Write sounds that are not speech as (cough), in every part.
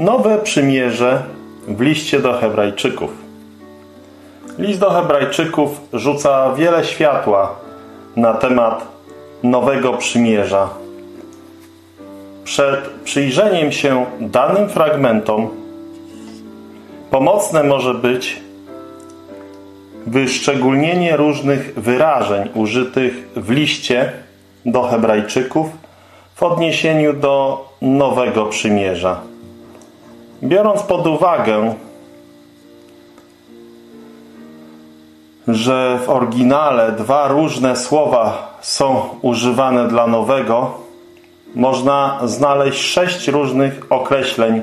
Nowe przymierze w liście do Hebrajczyków. List do Hebrajczyków rzuca wiele światła na temat nowego przymierza. Przed przyjrzeniem się danym fragmentom pomocne może być wyszczególnienie różnych wyrażeń użytych w liście do Hebrajczyków w odniesieniu do nowego przymierza. Biorąc pod uwagę, że w oryginale dwa różne słowa są używane dla nowego, można znaleźć sześć różnych określeń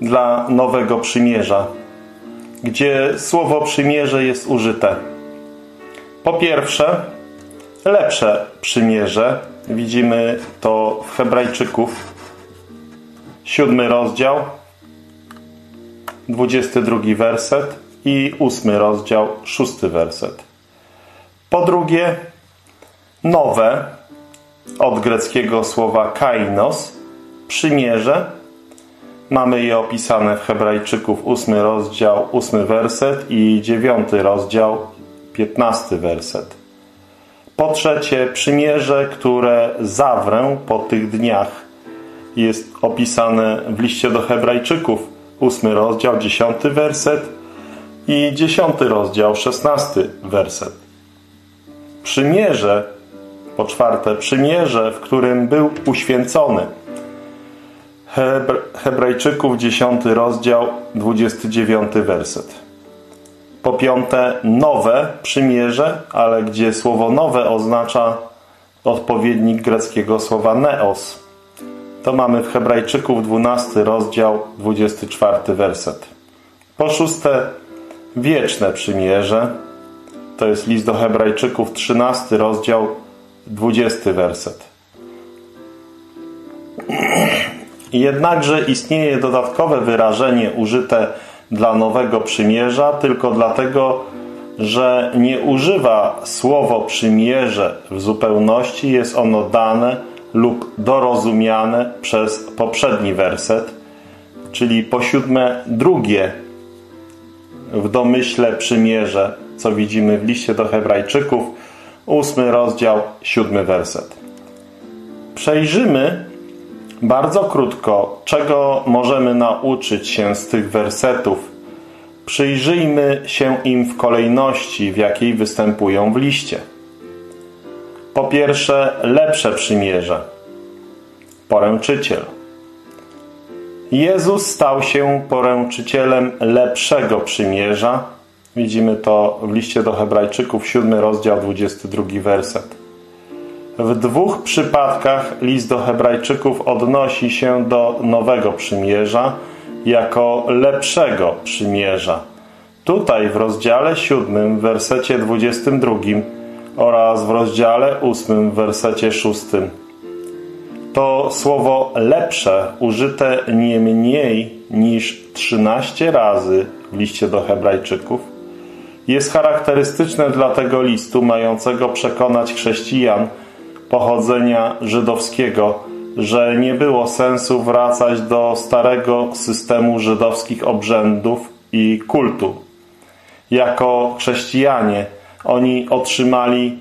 dla nowego przymierza, gdzie słowo przymierze jest użyte. Po pierwsze, lepsze przymierze. Widzimy to w Hebrajczyków, siódmy rozdział, 22 werset i 8 rozdział, 6 werset. Po drugie, nowe, od greckiego słowa kainos, przymierze. Mamy je opisane w Hebrajczyków 8 rozdział, 8 werset i 9 rozdział, 15 werset. Po trzecie, przymierze, które zawrę po tych dniach jest opisane w liście do Hebrajczyków ósmy rozdział, dziesiąty werset i dziesiąty rozdział, szesnasty werset. Przymierze, po czwarte, przymierze, w którym był uświęcony. Hebr Hebrajczyków, dziesiąty rozdział, dwudziesty dziewiąty werset. Po piąte, nowe przymierze, ale gdzie słowo nowe oznacza odpowiednik greckiego słowa neos. To mamy w Hebrajczyków 12 rozdział 24 werset. Po szóste wieczne przymierze. To jest list do Hebrajczyków 13 rozdział 20 werset. (clears throat) Jednakże istnieje dodatkowe wyrażenie użyte dla nowego przymierza tylko dlatego, że nie używa słowo przymierze w zupełności, jest ono dane lub dorozumiane przez poprzedni werset, czyli po siódme drugie w domyśle przymierze, co widzimy w liście do hebrajczyków, ósmy rozdział, siódmy werset. Przejrzymy bardzo krótko, czego możemy nauczyć się z tych wersetów. Przyjrzyjmy się im w kolejności, w jakiej występują w liście. Po pierwsze, lepsze przymierze. Poręczyciel. Jezus stał się poręczycielem lepszego przymierza. Widzimy to w liście do Hebrajczyków, 7 rozdział, 22 werset. W dwóch przypadkach list do Hebrajczyków odnosi się do nowego przymierza jako lepszego przymierza. Tutaj w rozdziale 7, w wersecie 22 oraz w rozdziale 8, w wersecie 6. To słowo lepsze użyte nie mniej niż 13 razy w liście do Hebrajczyków jest charakterystyczne dla tego listu mającego przekonać chrześcijan pochodzenia żydowskiego, że nie było sensu wracać do starego systemu żydowskich obrzędów i kultu. Jako chrześcijanie oni otrzymali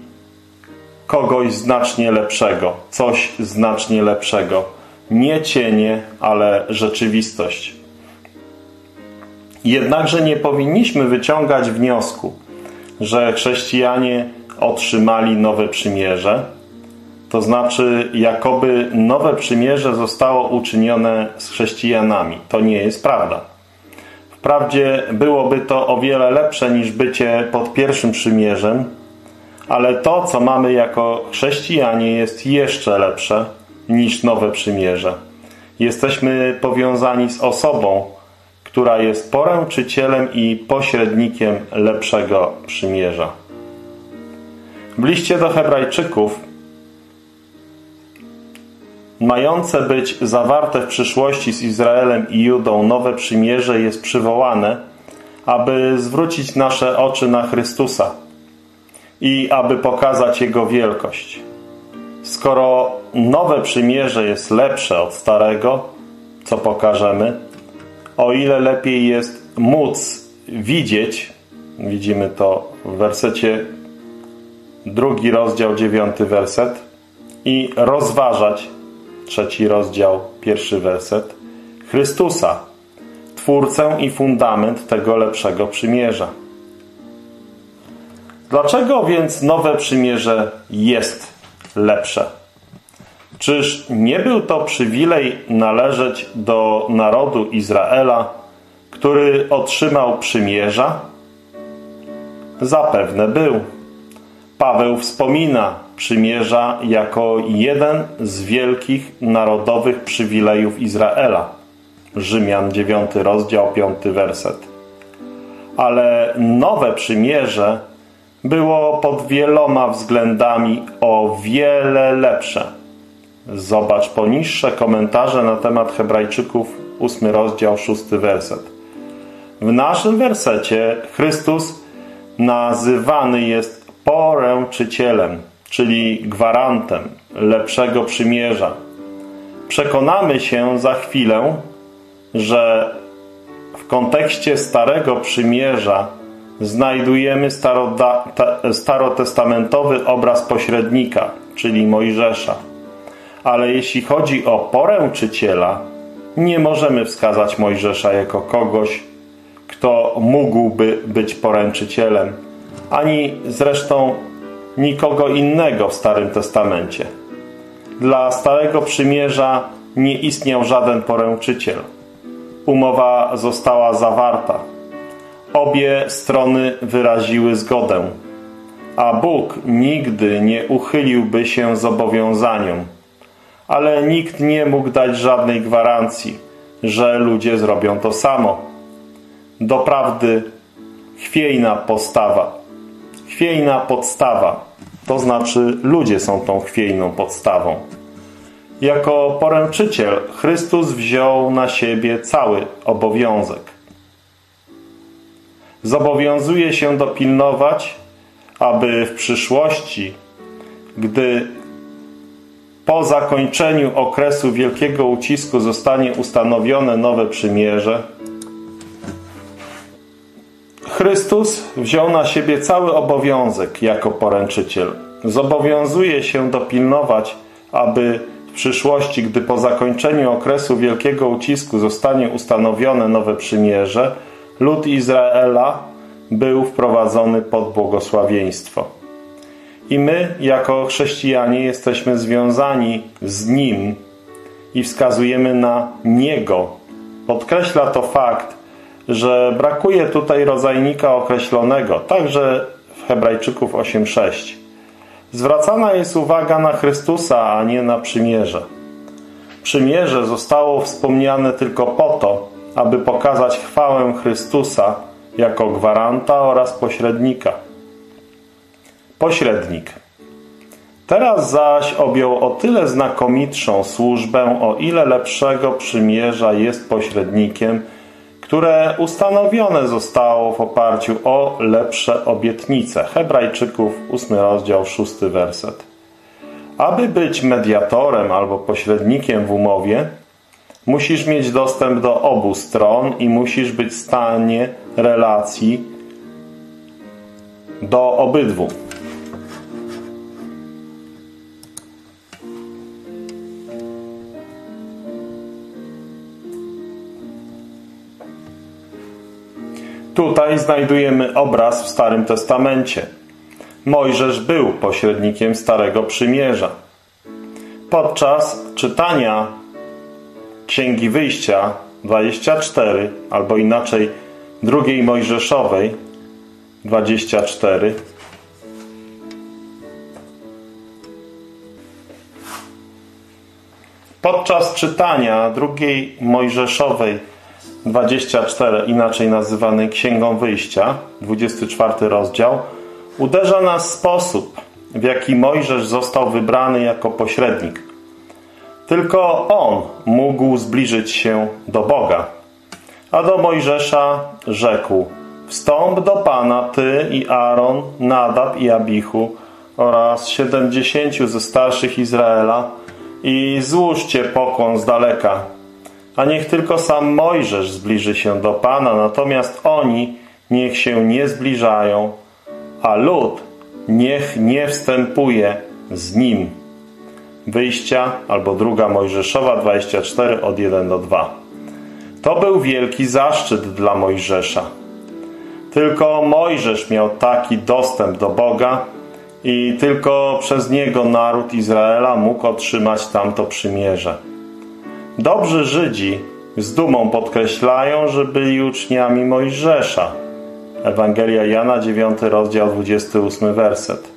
kogoś znacznie lepszego, coś znacznie lepszego. Nie cienie, ale rzeczywistość. Jednakże nie powinniśmy wyciągać wniosku, że chrześcijanie otrzymali nowe przymierze, to znaczy jakoby nowe przymierze zostało uczynione z chrześcijanami. To nie jest prawda. Wprawdzie byłoby to o wiele lepsze niż bycie pod pierwszym przymierzem, ale to, co mamy jako chrześcijanie jest jeszcze lepsze niż nowe przymierze. Jesteśmy powiązani z osobą, która jest poręczycielem i pośrednikiem lepszego przymierza. W liście do hebrajczyków mające być zawarte w przyszłości z Izraelem i Judą nowe przymierze jest przywołane, aby zwrócić nasze oczy na Chrystusa i aby pokazać Jego wielkość. Skoro nowe przymierze jest lepsze od starego, co pokażemy, o ile lepiej jest móc widzieć, widzimy to w wersecie drugi rozdział, dziewiąty werset i rozważać, trzeci rozdział, pierwszy werset, Chrystusa, Twórcę i fundament tego lepszego przymierza. Dlaczego więc nowe przymierze jest lepsze? Czyż nie był to przywilej należeć do narodu Izraela, który otrzymał przymierza? Zapewne był. Paweł wspomina przymierza jako jeden z wielkich narodowych przywilejów Izraela. Rzymian 9 rozdział 5 werset. Ale nowe przymierze było pod wieloma względami o wiele lepsze. Zobacz poniższe komentarze na temat Hebrajczyków, 8 rozdział, 6 werset. W naszym wersecie Chrystus nazywany jest poręczycielem, czyli gwarantem lepszego przymierza. Przekonamy się za chwilę, że w kontekście Starego Przymierza znajdujemy starotestamentowy obraz pośrednika, czyli Mojżesza. Ale jeśli chodzi o poręczyciela, nie możemy wskazać Mojżesza jako kogoś, kto mógłby być poręczycielem, ani zresztą nikogo innego w Starym Testamencie. Dla Starego Przymierza nie istniał żaden poręczyciel. Umowa została zawarta. Obie strony wyraziły zgodę, a Bóg nigdy nie uchyliłby się zobowiązaniom. Ale nikt nie mógł dać żadnej gwarancji, że ludzie zrobią to samo. Doprawdy chwiejna postawa, chwiejna podstawa, to znaczy ludzie są tą chwiejną podstawą. Jako poręczyciel Chrystus wziął na siebie cały obowiązek. Zobowiązuje się dopilnować, aby w przyszłości, gdy po zakończeniu okresu wielkiego ucisku zostanie ustanowione nowe przymierze, Chrystus wziął na siebie cały obowiązek jako poręczyciel. Zobowiązuje się dopilnować, aby w przyszłości, gdy po zakończeniu okresu wielkiego ucisku zostanie ustanowione nowe przymierze, lud Izraela był wprowadzony pod błogosławieństwo. I my, jako chrześcijanie, jesteśmy związani z Nim i wskazujemy na Niego. Podkreśla to fakt, że brakuje tutaj rodzajnika określonego, także w Hebrajczyków 8.6. Zwracana jest uwaga na Chrystusa, a nie na przymierze. Przymierze zostało wspomniane tylko po to, aby pokazać chwałę Chrystusa jako gwaranta oraz pośrednika. Pośrednik. Teraz zaś objął o tyle znakomitszą służbę, o ile lepszego przymierza jest pośrednikiem, które ustanowione zostało w oparciu o lepsze obietnice. Hebrajczyków, 8 rozdział, 6 werset. Aby być mediatorem albo pośrednikiem w umowie, musisz mieć dostęp do obu stron i musisz być w stanie relacji do obydwu. Tutaj znajdujemy obraz w Starym Testamencie. Mojżesz był pośrednikiem Starego Przymierza. Podczas czytania Księgi Wyjścia 24, albo inaczej drugiej Mojżeszowej 24, Podczas czytania drugiej Mojżeszowej 24, inaczej nazywany Księgą Wyjścia, 24 rozdział, uderza nas sposób, w jaki Mojżesz został wybrany jako pośrednik. Tylko on mógł zbliżyć się do Boga. A do Mojżesza rzekł Wstąp do Pana, Ty i Aaron, Nadab i Abichu oraz siedemdziesięciu ze starszych Izraela i złóżcie pokłon z daleka a niech tylko sam Mojżesz zbliży się do Pana, natomiast oni niech się nie zbliżają, a lud niech nie wstępuje z nim. Wyjścia albo druga Mojżeszowa 24 od 1 do 2. To był wielki zaszczyt dla Mojżesza. Tylko Mojżesz miał taki dostęp do Boga i tylko przez niego naród Izraela mógł otrzymać tamto przymierze. Dobrzy Żydzi z dumą podkreślają, że byli uczniami Mojżesza. Ewangelia Jana 9 rozdział 28 werset.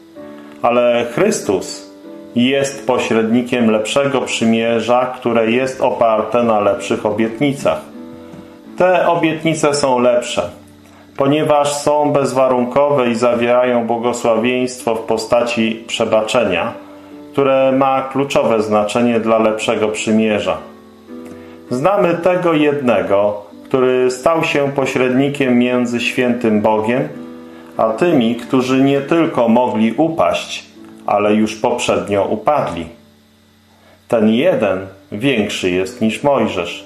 Ale Chrystus jest pośrednikiem lepszego przymierza, które jest oparte na lepszych obietnicach. Te obietnice są lepsze, ponieważ są bezwarunkowe i zawierają błogosławieństwo w postaci przebaczenia, które ma kluczowe znaczenie dla lepszego przymierza. Znamy tego jednego, który stał się pośrednikiem między świętym Bogiem, a tymi, którzy nie tylko mogli upaść, ale już poprzednio upadli. Ten jeden większy jest niż Mojżesz.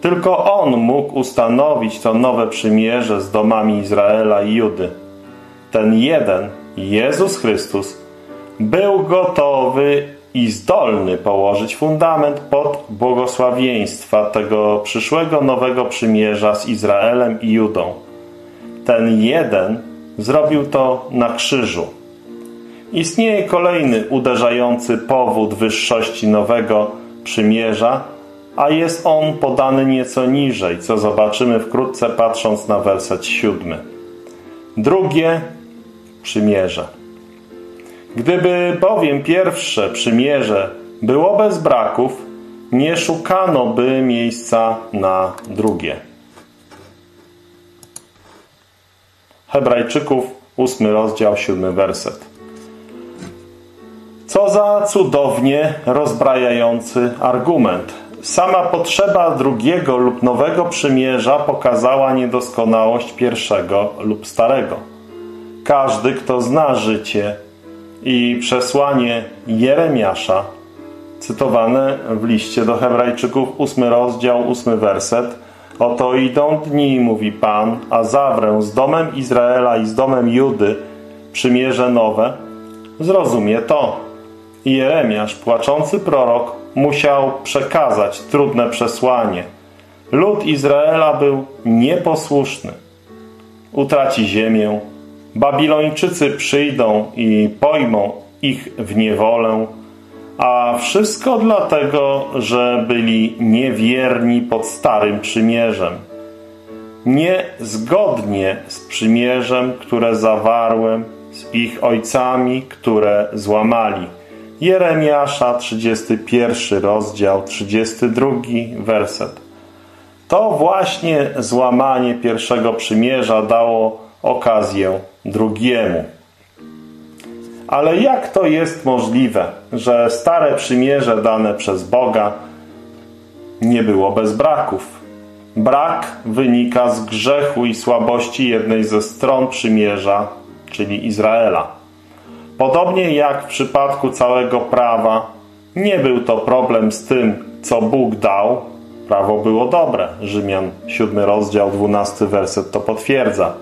Tylko on mógł ustanowić to nowe przymierze z domami Izraela i Judy. Ten jeden, Jezus Chrystus, był gotowy i zdolny położyć fundament pod błogosławieństwa tego przyszłego nowego przymierza z Izraelem i Judą. Ten jeden zrobił to na krzyżu. Istnieje kolejny uderzający powód wyższości nowego przymierza, a jest on podany nieco niżej, co zobaczymy wkrótce patrząc na werset siódmy. Drugie przymierze. Gdyby bowiem pierwsze przymierze było bez braków, nie szukano by miejsca na drugie. Hebrajczyków, ósmy rozdział, siódmy werset. Co za cudownie rozbrajający argument. Sama potrzeba drugiego lub nowego przymierza pokazała niedoskonałość pierwszego lub starego. Każdy, kto zna życie i przesłanie Jeremiasza, cytowane w liście do Hebrajczyków, ósmy rozdział, ósmy werset. Oto idą dni, mówi Pan, a zawrę z domem Izraela i z domem Judy przymierze nowe. Zrozumie to. I Jeremiasz, płaczący prorok, musiał przekazać trudne przesłanie. Lud Izraela był nieposłuszny. Utraci ziemię, Babilończycy przyjdą i pojmą ich w niewolę, a wszystko dlatego, że byli niewierni pod Starym Przymierzem. Niezgodnie z przymierzem, które zawarłem z ich ojcami, które złamali. Jeremiasza, 31 rozdział, 32 werset. To właśnie złamanie pierwszego przymierza dało okazję drugiemu. Ale jak to jest możliwe, że stare przymierze dane przez Boga nie było bez braków? Brak wynika z grzechu i słabości jednej ze stron przymierza, czyli Izraela. Podobnie jak w przypadku całego prawa, nie był to problem z tym, co Bóg dał. Prawo było dobre. Rzymian 7 rozdział 12 werset to potwierdza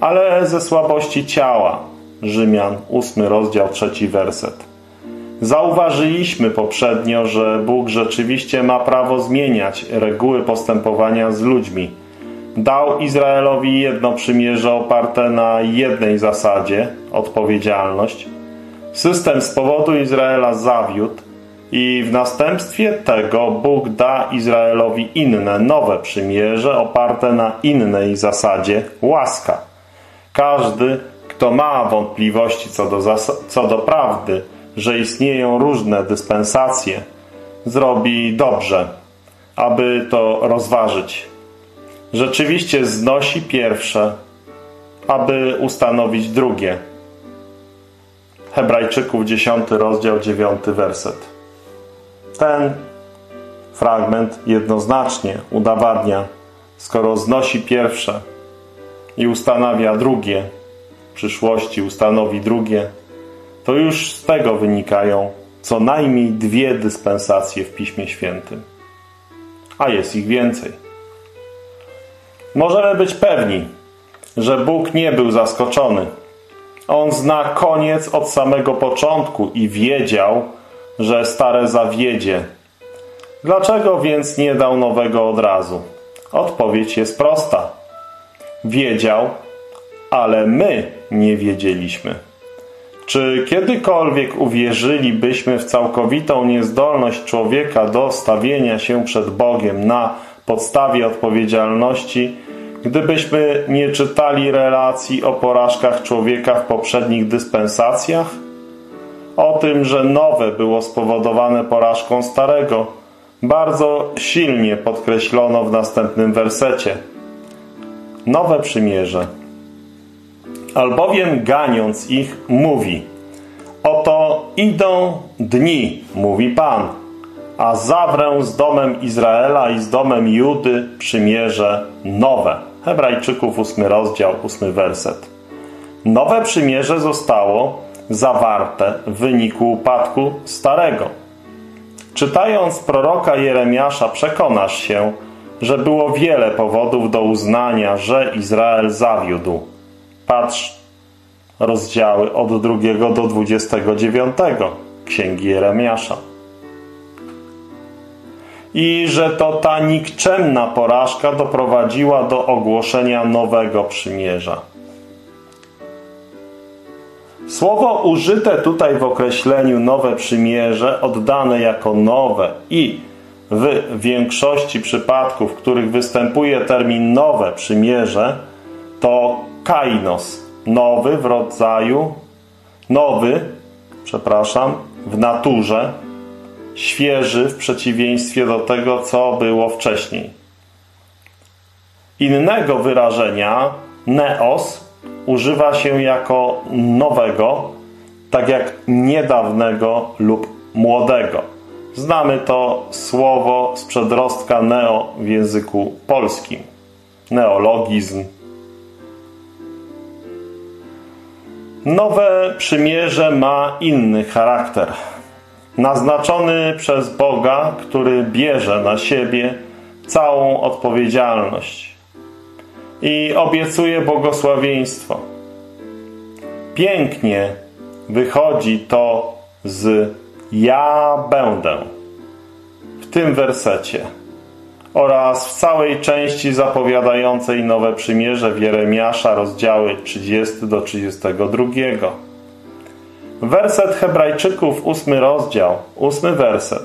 ale ze słabości ciała. Rzymian, 8 rozdział, 3 werset. Zauważyliśmy poprzednio, że Bóg rzeczywiście ma prawo zmieniać reguły postępowania z ludźmi. Dał Izraelowi jedno przymierze oparte na jednej zasadzie odpowiedzialność. System z powodu Izraela zawiódł i w następstwie tego Bóg da Izraelowi inne, nowe przymierze oparte na innej zasadzie łaska. Każdy, kto ma wątpliwości co do, co do prawdy, że istnieją różne dyspensacje, zrobi dobrze, aby to rozważyć. Rzeczywiście znosi pierwsze, aby ustanowić drugie. Hebrajczyków 10 rozdział 9 werset. Ten fragment jednoznacznie udowadnia, skoro znosi pierwsze, i ustanawia drugie, w przyszłości ustanowi drugie, to już z tego wynikają co najmniej dwie dyspensacje w Piśmie Świętym. a jest ich więcej. Możemy być pewni, że Bóg nie był zaskoczony. On zna koniec od samego początku i wiedział, że stare zawiedzie. Dlaczego więc nie dał nowego od razu? Odpowiedź jest prosta. Wiedział, ale my nie wiedzieliśmy. Czy kiedykolwiek uwierzylibyśmy w całkowitą niezdolność człowieka do stawienia się przed Bogiem na podstawie odpowiedzialności, gdybyśmy nie czytali relacji o porażkach człowieka w poprzednich dyspensacjach? O tym, że nowe było spowodowane porażką starego, bardzo silnie podkreślono w następnym wersecie. Nowe przymierze albowiem ganiąc ich mówi Oto idą dni, mówi Pan, a zawrę z domem Izraela i z domem Judy przymierze nowe. Hebrajczyków, ósmy rozdział, ósmy werset. Nowe przymierze zostało zawarte w wyniku upadku starego. Czytając proroka Jeremiasza przekonasz się, że było wiele powodów do uznania, że Izrael zawiódł. Patrz rozdziały od 2 do 29 Księgi Jeremiasza. I że to ta nikczemna porażka doprowadziła do ogłoszenia nowego przymierza. Słowo użyte tutaj w określeniu nowe przymierze, oddane jako nowe i w większości przypadków, w których występuje termin nowe przymierze, to kainos, nowy w rodzaju, nowy, przepraszam, w naturze, świeży w przeciwieństwie do tego, co było wcześniej. Innego wyrażenia, neos, używa się jako nowego, tak jak niedawnego lub młodego. Znamy to słowo z przedrostka neo w języku polskim. Neologizm, Nowe przymierze ma inny charakter. Naznaczony przez Boga, który bierze na siebie całą odpowiedzialność i obiecuje błogosławieństwo. Pięknie wychodzi to z ja będę w tym wersecie oraz w całej części zapowiadającej nowe przymierze w Jeremiasza, rozdziały 30 do 32. Werset Hebrajczyków, ósmy rozdział, ósmy werset.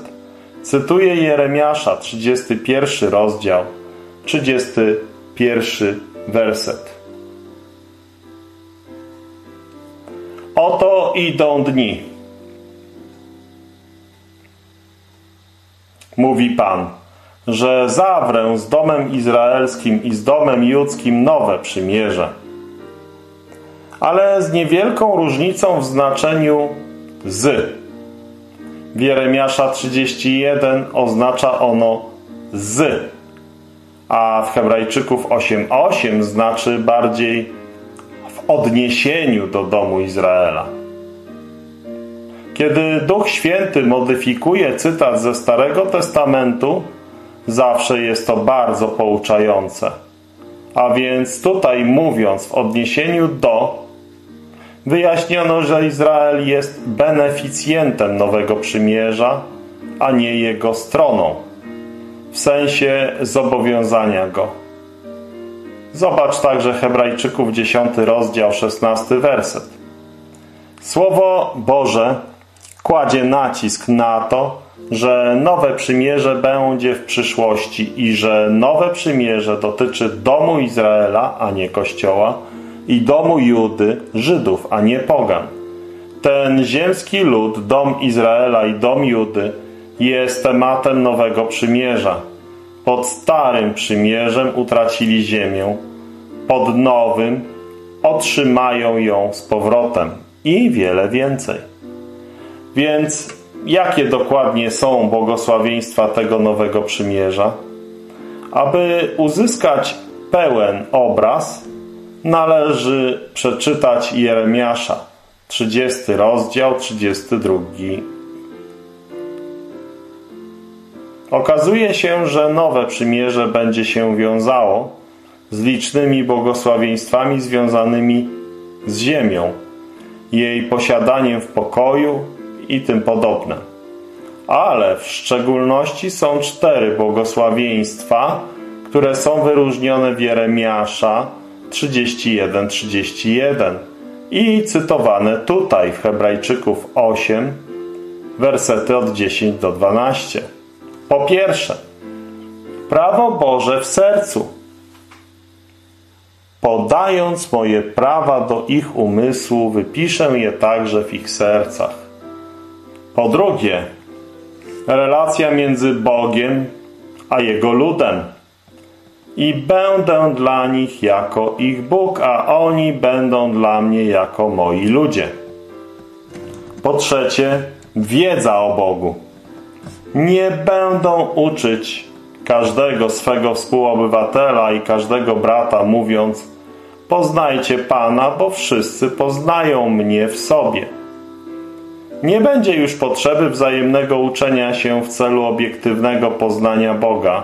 Cytuję Jeremiasza, 31 rozdział, 31 werset. Oto idą dni. Mówi Pan że zawrę z domem izraelskim i z domem judzkim nowe przymierze. Ale z niewielką różnicą w znaczeniu z. W Jeremiasza 31 oznacza ono z, a w Hebrajczyków 8.8 znaczy bardziej w odniesieniu do domu Izraela. Kiedy Duch Święty modyfikuje cytat ze Starego Testamentu, zawsze jest to bardzo pouczające. A więc tutaj mówiąc w odniesieniu do wyjaśniono, że Izrael jest beneficjentem nowego przymierza, a nie jego stroną w sensie zobowiązania go. Zobacz także Hebrajczyków 10 rozdział 16 werset. Słowo Boże kładzie nacisk na to, że nowe przymierze będzie w przyszłości i że nowe przymierze dotyczy domu Izraela, a nie Kościoła i domu Judy, Żydów, a nie pogan. Ten ziemski lud, dom Izraela i dom Judy jest tematem nowego przymierza. Pod starym przymierzem utracili ziemię, pod nowym otrzymają ją z powrotem i wiele więcej. Więc jakie dokładnie są błogosławieństwa tego nowego przymierza. Aby uzyskać pełen obraz, należy przeczytać Jeremiasza, 30 rozdział, 32 Okazuje się, że nowe przymierze będzie się wiązało z licznymi błogosławieństwami związanymi z ziemią, jej posiadaniem w pokoju i tym podobne. Ale w szczególności są cztery błogosławieństwa, które są wyróżnione w Jeremiasza 31:31 31 i cytowane tutaj w Hebrajczyków 8, wersety od 10 do 12. Po pierwsze, prawo Boże w sercu. Podając moje prawa do ich umysłu, wypiszę je także w ich sercach. Po drugie, relacja między Bogiem a Jego ludem. I będę dla nich jako ich Bóg, a oni będą dla mnie jako moi ludzie. Po trzecie, wiedza o Bogu. Nie będą uczyć każdego swego współobywatela i każdego brata, mówiąc Poznajcie Pana, bo wszyscy poznają mnie w sobie. Nie będzie już potrzeby wzajemnego uczenia się w celu obiektywnego poznania Boga,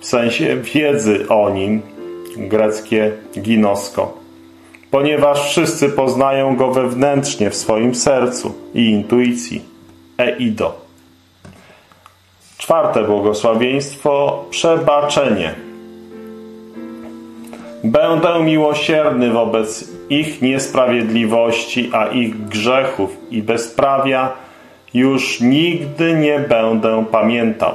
w sensie wiedzy o Nim, greckie ginosko, ponieważ wszyscy poznają Go wewnętrznie w swoim sercu i intuicji, eido. Czwarte błogosławieństwo, przebaczenie. Będę miłosierny wobec ich niesprawiedliwości, a ich grzechów i bezprawia już nigdy nie będę pamiętał.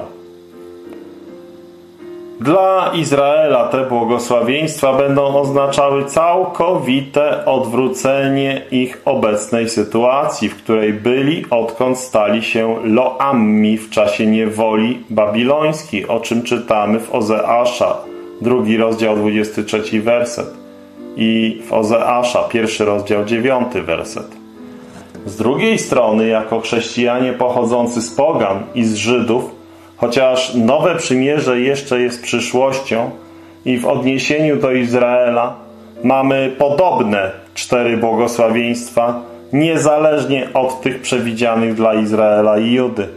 Dla Izraela te błogosławieństwa będą oznaczały całkowite odwrócenie ich obecnej sytuacji, w której byli, odkąd stali się Loammi w czasie niewoli babilońskiej, o czym czytamy w Ozeasza, drugi rozdział, 23 werset i w Ozeasza, pierwszy rozdział, dziewiąty werset. Z drugiej strony, jako chrześcijanie pochodzący z pogan i z Żydów, chociaż nowe przymierze jeszcze jest przyszłością i w odniesieniu do Izraela mamy podobne cztery błogosławieństwa, niezależnie od tych przewidzianych dla Izraela i Judy.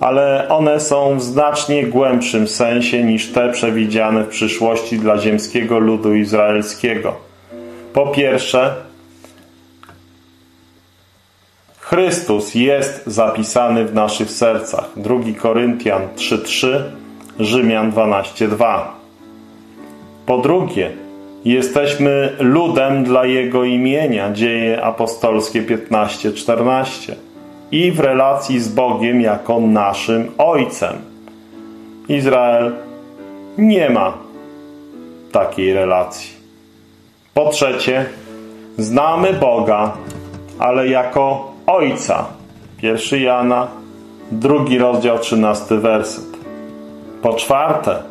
Ale one są w znacznie głębszym sensie niż te przewidziane w przyszłości dla ziemskiego ludu izraelskiego. Po pierwsze, Chrystus jest zapisany w naszych sercach. 2 Koryntian 3:3, Rzymian 12:2. Po drugie, jesteśmy ludem dla Jego imienia. Dzieje apostolskie 15:14. I w relacji z Bogiem jako naszym Ojcem. Izrael nie ma takiej relacji. Po trzecie, znamy Boga, ale jako Ojca. Pierwszy Jana, drugi rozdział, trzynasty werset. Po czwarte,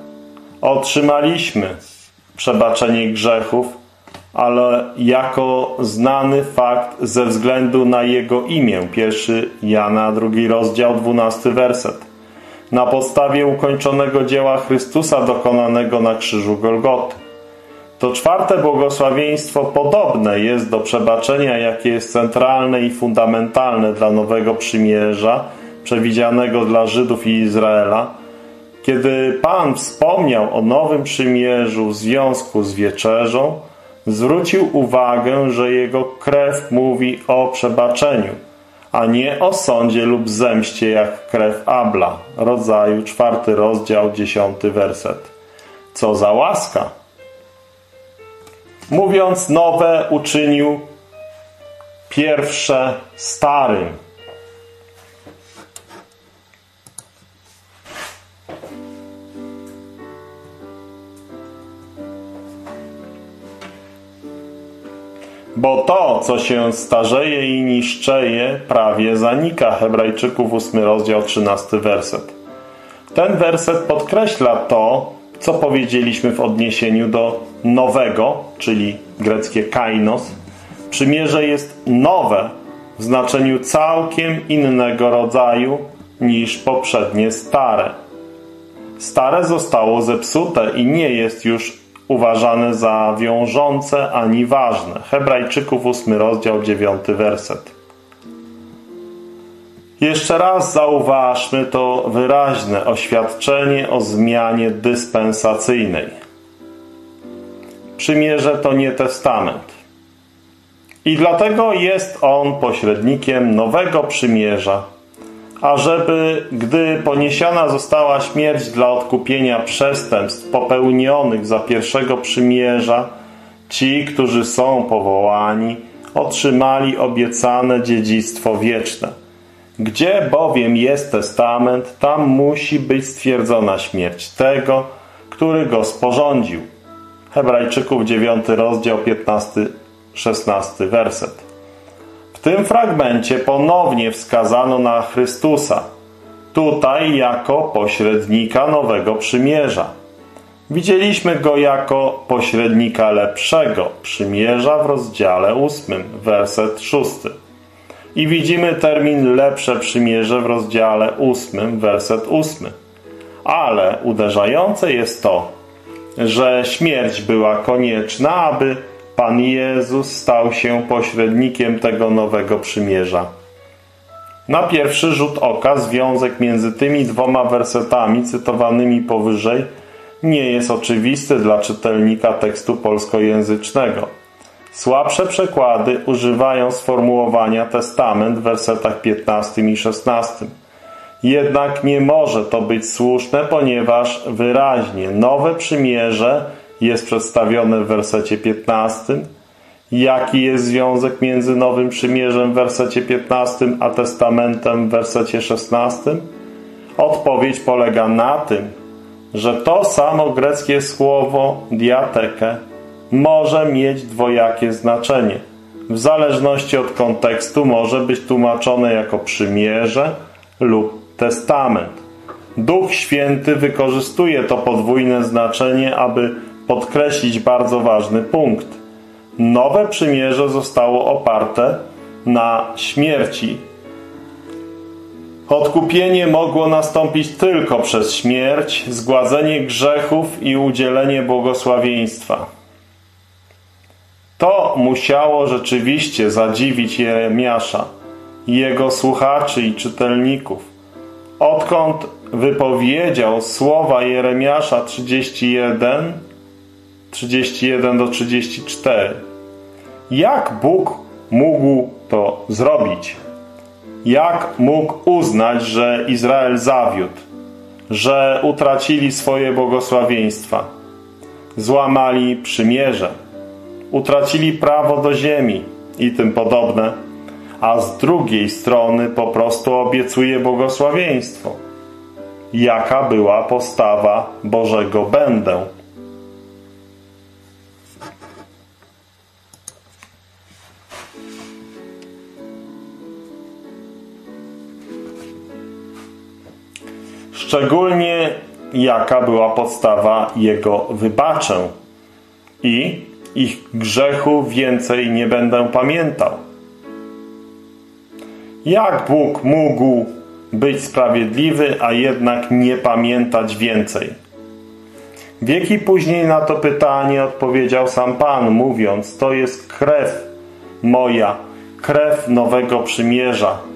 otrzymaliśmy przebaczenie grzechów, ale jako znany fakt ze względu na Jego imię. Pierwszy Jana, drugi rozdział, dwunasty werset. Na podstawie ukończonego dzieła Chrystusa dokonanego na krzyżu Golgoty. To czwarte błogosławieństwo podobne jest do przebaczenia, jakie jest centralne i fundamentalne dla Nowego Przymierza, przewidzianego dla Żydów i Izraela. Kiedy Pan wspomniał o Nowym Przymierzu w związku z wieczerzą, zwrócił uwagę, że Jego krew mówi o przebaczeniu, a nie o sądzie lub zemście jak krew Abla. Rodzaju czwarty rozdział, dziesiąty werset. Co za łaska! Mówiąc nowe, uczynił pierwsze starym. Bo to, co się starzeje i niszczeje, prawie zanika. Hebrajczyków 8 rozdział 13 werset. Ten werset podkreśla to, co powiedzieliśmy w odniesieniu do nowego, czyli greckie kainos. Przymierze jest nowe w znaczeniu całkiem innego rodzaju niż poprzednie stare. Stare zostało zepsute i nie jest już uważane za wiążące ani ważne. Hebrajczyków 8 rozdział 9 werset. Jeszcze raz zauważmy to wyraźne oświadczenie o zmianie dyspensacyjnej. Przymierze to nie testament. I dlatego jest on pośrednikiem nowego przymierza, ażeby, gdy poniesiona została śmierć dla odkupienia przestępstw popełnionych za pierwszego przymierza, ci, którzy są powołani, otrzymali obiecane dziedzictwo wieczne. Gdzie bowiem jest testament, tam musi być stwierdzona śmierć tego, który go sporządził. Hebrajczyków 9 rozdział 15 16 werset. W tym fragmencie ponownie wskazano na Chrystusa, tutaj jako pośrednika nowego przymierza. Widzieliśmy go jako pośrednika lepszego przymierza w rozdziale 8, werset 6. I widzimy termin lepsze przymierze w rozdziale 8, werset 8. Ale uderzające jest to, że śmierć była konieczna, aby Pan Jezus stał się pośrednikiem tego nowego przymierza. Na pierwszy rzut oka związek między tymi dwoma wersetami cytowanymi powyżej nie jest oczywisty dla czytelnika tekstu polskojęzycznego. Słabsze przekłady używają sformułowania testament w wersetach 15 i 16. Jednak nie może to być słuszne, ponieważ wyraźnie nowe przymierze jest przedstawione w wersecie 15. Jaki jest związek między Nowym Przymierzem w wersecie 15 a Testamentem w wersecie 16? Odpowiedź polega na tym, że to samo greckie słowo diateke może mieć dwojakie znaczenie. W zależności od kontekstu może być tłumaczone jako przymierze lub testament. Duch Święty wykorzystuje to podwójne znaczenie, aby podkreślić bardzo ważny punkt. Nowe przymierze zostało oparte na śmierci. Odkupienie mogło nastąpić tylko przez śmierć, zgładzenie grzechów i udzielenie błogosławieństwa. To musiało rzeczywiście zadziwić Jeremiasza, jego słuchaczy i czytelników. Odkąd wypowiedział słowa Jeremiasza 31, 31 do 34. Jak Bóg mógł to zrobić? Jak mógł uznać, że Izrael zawiódł, że utracili swoje błogosławieństwa, złamali przymierze, utracili prawo do ziemi i tym podobne, a z drugiej strony po prostu obiecuje błogosławieństwo. Jaka była postawa Bożego Będę? Szczególnie jaka była podstawa Jego wybaczę i ich grzechu więcej nie będę pamiętał. Jak Bóg mógł być sprawiedliwy, a jednak nie pamiętać więcej? Wieki później na to pytanie odpowiedział sam Pan, mówiąc, to jest krew moja, krew nowego przymierza,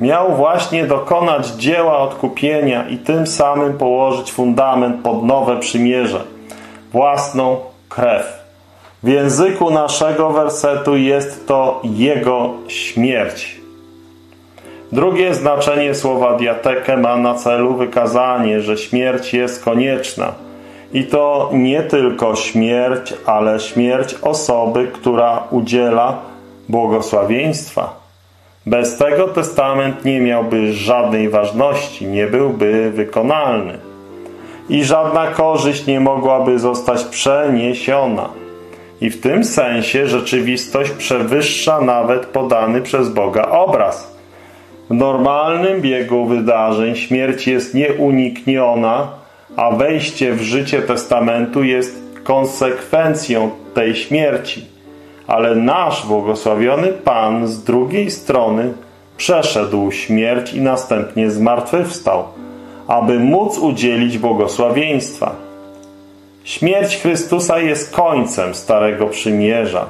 miał właśnie dokonać dzieła odkupienia i tym samym położyć fundament pod nowe przymierze, własną krew. W języku naszego wersetu jest to Jego śmierć. Drugie znaczenie słowa diatekę ma na celu wykazanie, że śmierć jest konieczna. I to nie tylko śmierć, ale śmierć osoby, która udziela błogosławieństwa. Bez tego testament nie miałby żadnej ważności, nie byłby wykonalny. I żadna korzyść nie mogłaby zostać przeniesiona. I w tym sensie rzeczywistość przewyższa nawet podany przez Boga obraz. W normalnym biegu wydarzeń śmierć jest nieunikniona, a wejście w życie testamentu jest konsekwencją tej śmierci ale nasz błogosławiony Pan z drugiej strony przeszedł śmierć i następnie zmartwychwstał, aby móc udzielić błogosławieństwa. Śmierć Chrystusa jest końcem Starego Przymierza.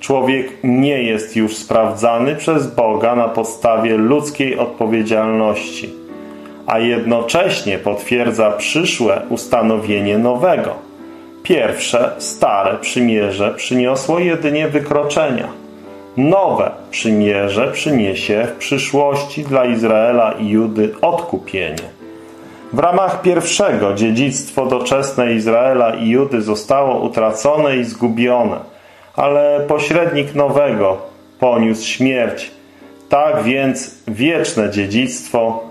Człowiek nie jest już sprawdzany przez Boga na podstawie ludzkiej odpowiedzialności, a jednocześnie potwierdza przyszłe ustanowienie nowego. Pierwsze, stare przymierze przyniosło jedynie wykroczenia. Nowe przymierze przyniesie w przyszłości dla Izraela i Judy odkupienie. W ramach pierwszego dziedzictwo doczesne Izraela i Judy zostało utracone i zgubione, ale pośrednik nowego poniósł śmierć. Tak więc wieczne dziedzictwo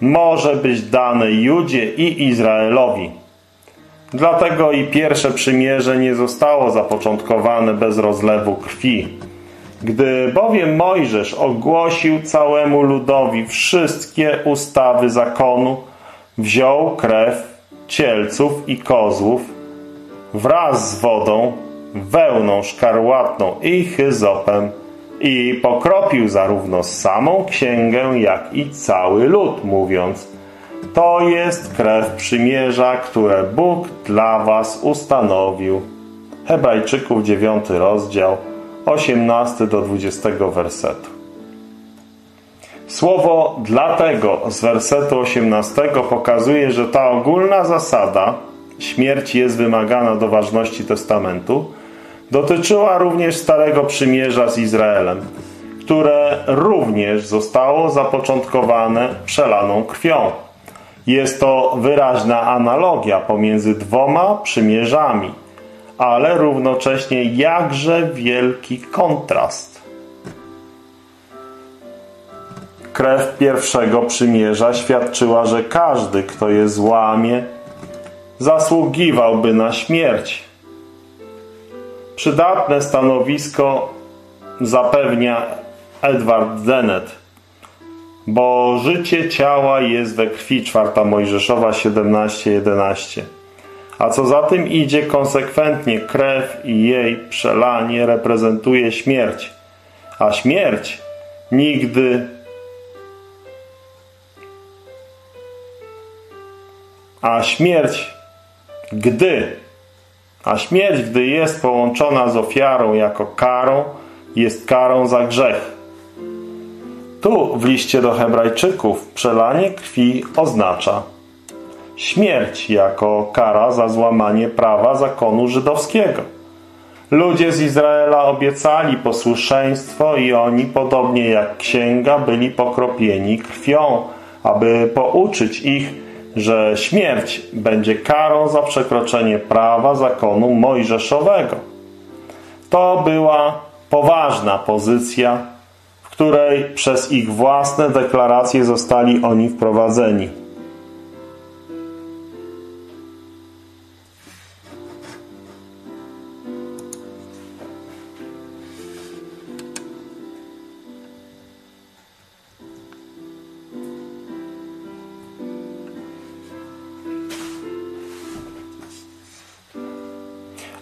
może być dane Judzie i Izraelowi. Dlatego i pierwsze przymierze nie zostało zapoczątkowane bez rozlewu krwi. Gdy bowiem Mojżesz ogłosił całemu ludowi wszystkie ustawy zakonu, wziął krew cielców i kozłów wraz z wodą, wełną szkarłatną i hyzopem i pokropił zarówno samą księgę, jak i cały lud, mówiąc to jest krew przymierza, które Bóg dla was ustanowił. Hebrajczyków 9 rozdział 18 do 20 wersetu. Słowo dlatego z wersetu 18 pokazuje, że ta ogólna zasada śmierć jest wymagana do ważności testamentu dotyczyła również Starego Przymierza z Izraelem, które również zostało zapoczątkowane przelaną krwią. Jest to wyraźna analogia pomiędzy dwoma przymierzami, ale równocześnie jakże wielki kontrast. Krew pierwszego przymierza świadczyła, że każdy, kto je złamie, zasługiwałby na śmierć. Przydatne stanowisko zapewnia Edward Dennett, bo życie ciała jest we krwi, czwarta Mojżeszowa 17:11. A co za tym idzie, konsekwentnie krew i jej przelanie reprezentuje śmierć, a śmierć nigdy A śmierć, gdy, a śmierć, gdy jest połączona z ofiarą jako karą, jest karą za grzech. Tu w liście do Hebrajczyków przelanie krwi oznacza śmierć jako kara za złamanie prawa zakonu żydowskiego. Ludzie z Izraela obiecali posłuszeństwo i oni, podobnie jak księga, byli pokropieni krwią, aby pouczyć ich, że śmierć będzie karą za przekroczenie prawa zakonu mojżeszowego. To była poważna pozycja, której przez ich własne deklaracje zostali oni wprowadzeni.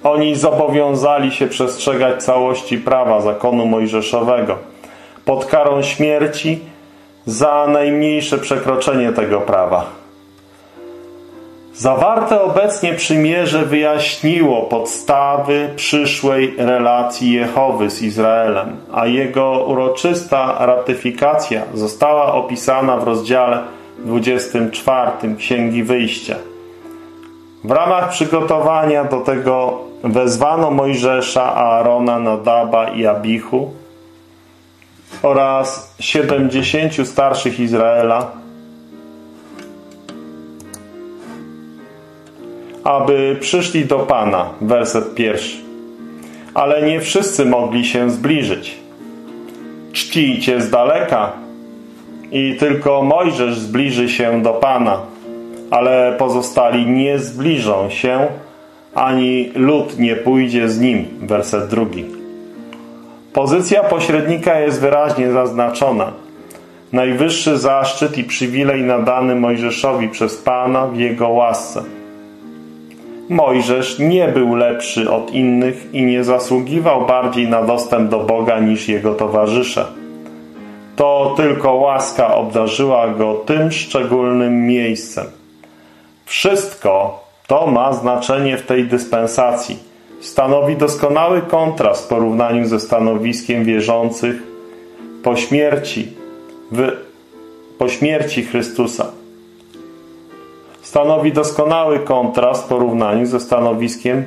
Oni zobowiązali się przestrzegać całości prawa zakonu mojżeszowego pod karą śmierci za najmniejsze przekroczenie tego prawa. Zawarte obecnie przymierze wyjaśniło podstawy przyszłej relacji Jehowy z Izraelem, a jego uroczysta ratyfikacja została opisana w rozdziale 24 Księgi Wyjścia. W ramach przygotowania do tego wezwano Mojżesza, Aarona, Nadaba i Abichu oraz 70 starszych Izraela, aby przyszli do Pana. Werset pierwszy. Ale nie wszyscy mogli się zbliżyć. Czcijcie z daleka i tylko Mojżesz zbliży się do Pana, ale pozostali nie zbliżą się, ani lud nie pójdzie z nim. Werset drugi. Pozycja pośrednika jest wyraźnie zaznaczona. Najwyższy zaszczyt i przywilej nadany Mojżeszowi przez Pana w jego łasce. Mojżesz nie był lepszy od innych i nie zasługiwał bardziej na dostęp do Boga niż jego towarzysze. To tylko łaska obdarzyła go tym szczególnym miejscem. Wszystko to ma znaczenie w tej dyspensacji. Stanowi doskonały kontrast w porównaniu ze stanowiskiem wierzących po śmierci, w, po śmierci Chrystusa. Stanowi doskonały kontrast w porównaniu ze stanowiskiem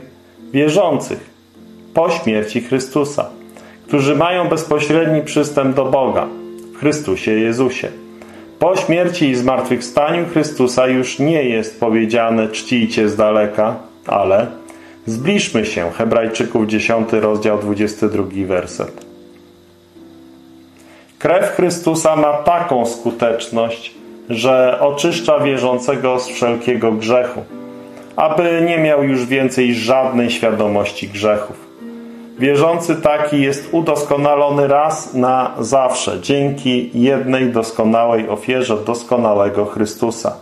wierzących po śmierci Chrystusa, którzy mają bezpośredni przystęp do Boga w Chrystusie Jezusie. Po śmierci i zmartwychwstaniu Chrystusa już nie jest powiedziane czcijcie z daleka, ale zbliżmy się. Hebrajczyków 10 rozdział 22 werset. Krew Chrystusa ma taką skuteczność, że oczyszcza wierzącego z wszelkiego grzechu, aby nie miał już więcej żadnej świadomości grzechów. Wierzący taki jest udoskonalony raz na zawsze dzięki jednej doskonałej ofierze doskonałego Chrystusa.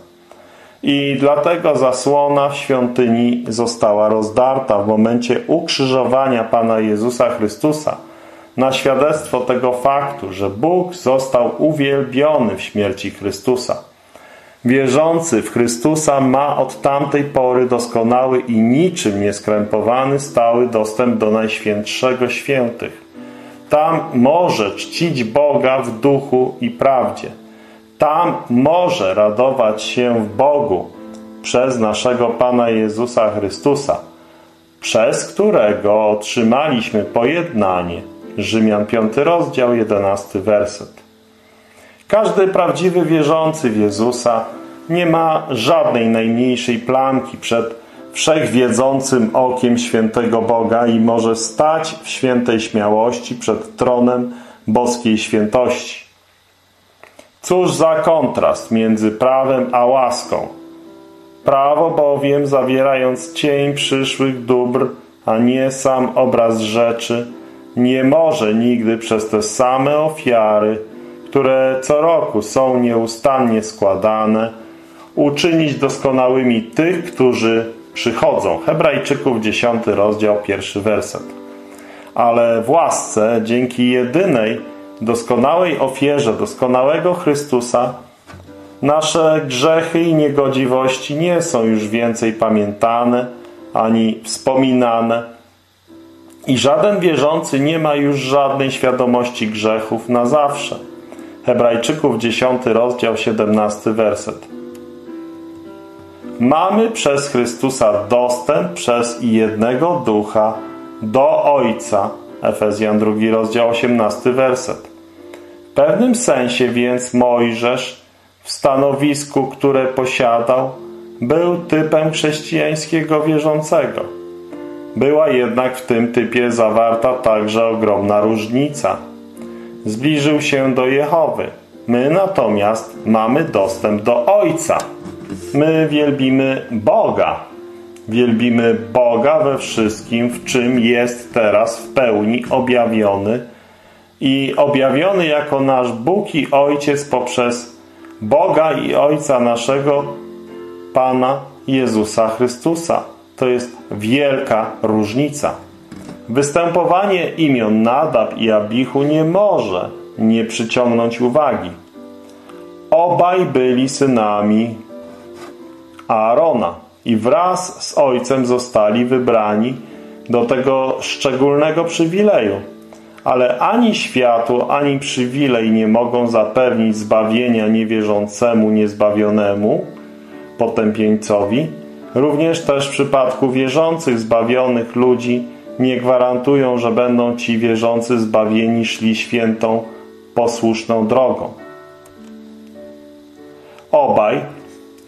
I dlatego zasłona w świątyni została rozdarta w momencie ukrzyżowania Pana Jezusa Chrystusa na świadectwo tego faktu, że Bóg został uwielbiony w śmierci Chrystusa. Wierzący w Chrystusa ma od tamtej pory doskonały i niczym nieskrępowany stały dostęp do Najświętszego Świętych. Tam może czcić Boga w duchu i prawdzie. Tam może radować się w Bogu przez naszego Pana Jezusa Chrystusa, przez którego otrzymaliśmy pojednanie. Rzymian 5 rozdział 11 werset. Każdy prawdziwy wierzący w Jezusa nie ma żadnej najmniejszej plamki przed wszechwiedzącym okiem świętego Boga i może stać w świętej śmiałości przed tronem boskiej świętości. Cóż za kontrast między prawem a łaską. Prawo bowiem zawierając cień przyszłych dóbr, a nie sam obraz rzeczy, nie może nigdy przez te same ofiary które co roku są nieustannie składane, uczynić doskonałymi tych, którzy przychodzą. Hebrajczyków 10 rozdział, pierwszy werset. Ale w łasce, dzięki jedynej, doskonałej ofierze, doskonałego Chrystusa, nasze grzechy i niegodziwości nie są już więcej pamiętane, ani wspominane, i żaden wierzący nie ma już żadnej świadomości grzechów na zawsze. Hebrajczyków 10 rozdział 17 werset. Mamy przez Chrystusa dostęp przez jednego ducha do Ojca. Efezjan 2 rozdział 18 werset. W pewnym sensie więc Mojżesz w stanowisku, które posiadał, był typem chrześcijańskiego wierzącego. Była jednak w tym typie zawarta także ogromna różnica – zbliżył się do Jehowy. My natomiast mamy dostęp do Ojca. My wielbimy Boga. Wielbimy Boga we wszystkim, w czym jest teraz w pełni objawiony i objawiony jako nasz Bóg i Ojciec poprzez Boga i Ojca naszego Pana Jezusa Chrystusa. To jest wielka różnica. Występowanie imion Nadab i Abichu nie może nie przyciągnąć uwagi. Obaj byli synami Aarona i wraz z ojcem zostali wybrani do tego szczególnego przywileju. Ale ani światło, ani przywilej nie mogą zapewnić zbawienia niewierzącemu, niezbawionemu, potępieńcowi. Również też w przypadku wierzących, zbawionych ludzi nie gwarantują, że będą ci wierzący zbawieni szli świętą, posłuszną drogą. Obaj,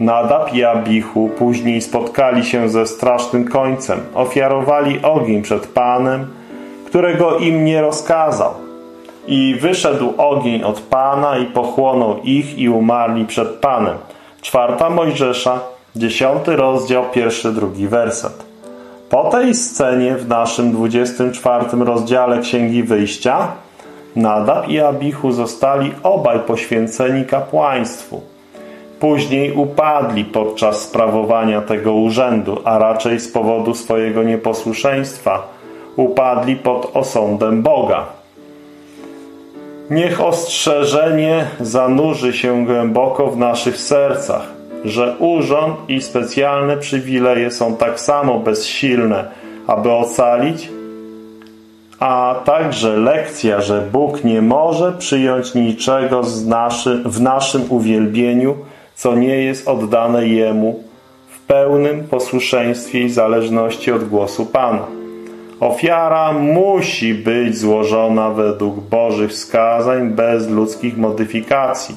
Nadab i Abichu, później spotkali się ze strasznym końcem. Ofiarowali ogień przed Panem, którego im nie rozkazał. I wyszedł ogień od Pana i pochłonął ich i umarli przed Panem. Czwarta Mojżesza, dziesiąty rozdział, pierwszy, drugi werset. Po tej scenie w naszym 24 rozdziale Księgi Wyjścia Nadab i Abichu zostali obaj poświęceni kapłaństwu. Później upadli podczas sprawowania tego urzędu, a raczej z powodu swojego nieposłuszeństwa upadli pod osądem Boga. Niech ostrzeżenie zanurzy się głęboko w naszych sercach, że urząd i specjalne przywileje są tak samo bezsilne aby ocalić, a także lekcja, że Bóg nie może przyjąć niczego naszy, w naszym uwielbieniu, co nie jest oddane Jemu w pełnym posłuszeństwie i zależności od głosu Pana. Ofiara musi być złożona według Bożych wskazań bez ludzkich modyfikacji,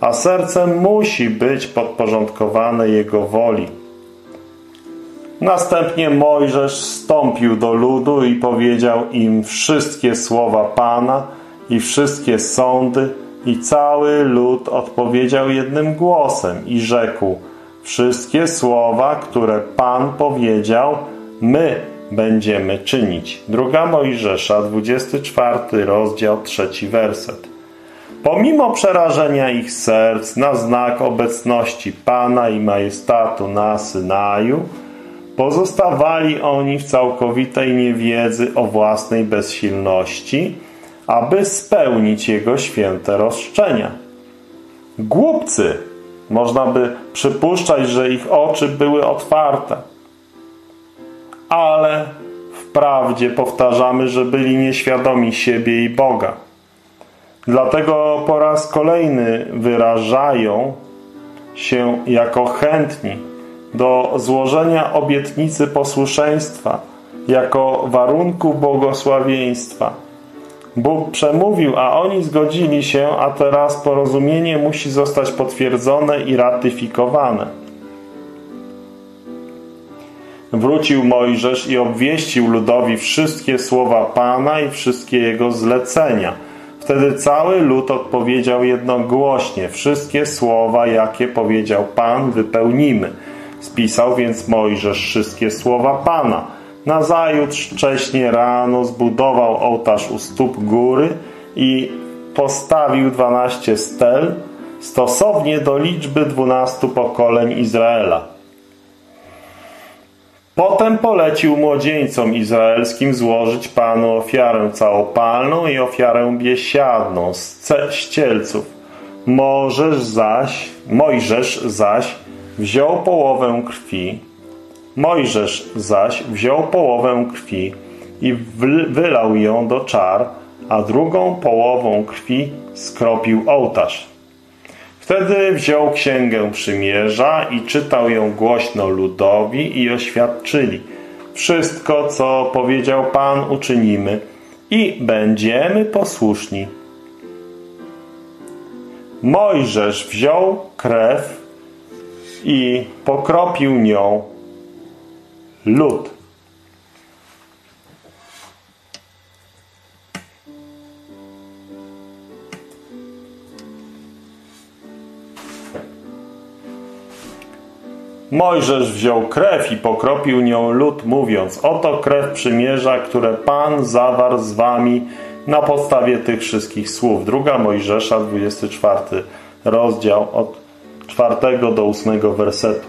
a serce musi być podporządkowane Jego woli. Następnie Mojżesz wstąpił do ludu i powiedział im wszystkie słowa Pana i wszystkie sądy i cały lud odpowiedział jednym głosem i rzekł wszystkie słowa, które Pan powiedział, my będziemy czynić. Druga Mojżesza, 24 rozdział, trzeci werset. Pomimo przerażenia ich serc na znak obecności Pana i majestatu na Synaju, pozostawali oni w całkowitej niewiedzy o własnej bezsilności, aby spełnić Jego święte roszczenia. Głupcy! Można by przypuszczać, że ich oczy były otwarte – ale wprawdzie powtarzamy, że byli nieświadomi siebie i Boga. Dlatego po raz kolejny wyrażają się jako chętni do złożenia obietnicy posłuszeństwa jako warunku błogosławieństwa. Bóg przemówił, a oni zgodzili się, a teraz porozumienie musi zostać potwierdzone i ratyfikowane. Wrócił Mojżesz i obwieścił ludowi wszystkie słowa Pana i wszystkie jego zlecenia. Wtedy cały lud odpowiedział jednogłośnie. Wszystkie słowa, jakie powiedział Pan, wypełnimy. Spisał więc Mojżesz wszystkie słowa Pana. Nazajutrz wcześnie rano zbudował ołtarz u stóp góry i postawił dwanaście stel stosownie do liczby dwunastu pokoleń Izraela. Potem polecił młodzieńcom izraelskim złożyć Panu ofiarę całopalną i ofiarę biesiadną z ścielców. Możesz zaś, Mojżesz zaś wziął połowę krwi, Mojżesz zaś wziął połowę krwi i wylał ją do czar, a drugą połową krwi skropił ołtarz. Wtedy wziął księgę przymierza i czytał ją głośno ludowi i oświadczyli. Wszystko, co powiedział Pan, uczynimy i będziemy posłuszni. Mojżesz wziął krew i pokropił nią lud. Mojżesz wziął krew i pokropił nią lud, mówiąc, oto krew przymierza, które Pan zawarł z wami na podstawie tych wszystkich słów. Druga Mojżesza, 24 rozdział od 4 do 8 wersetu.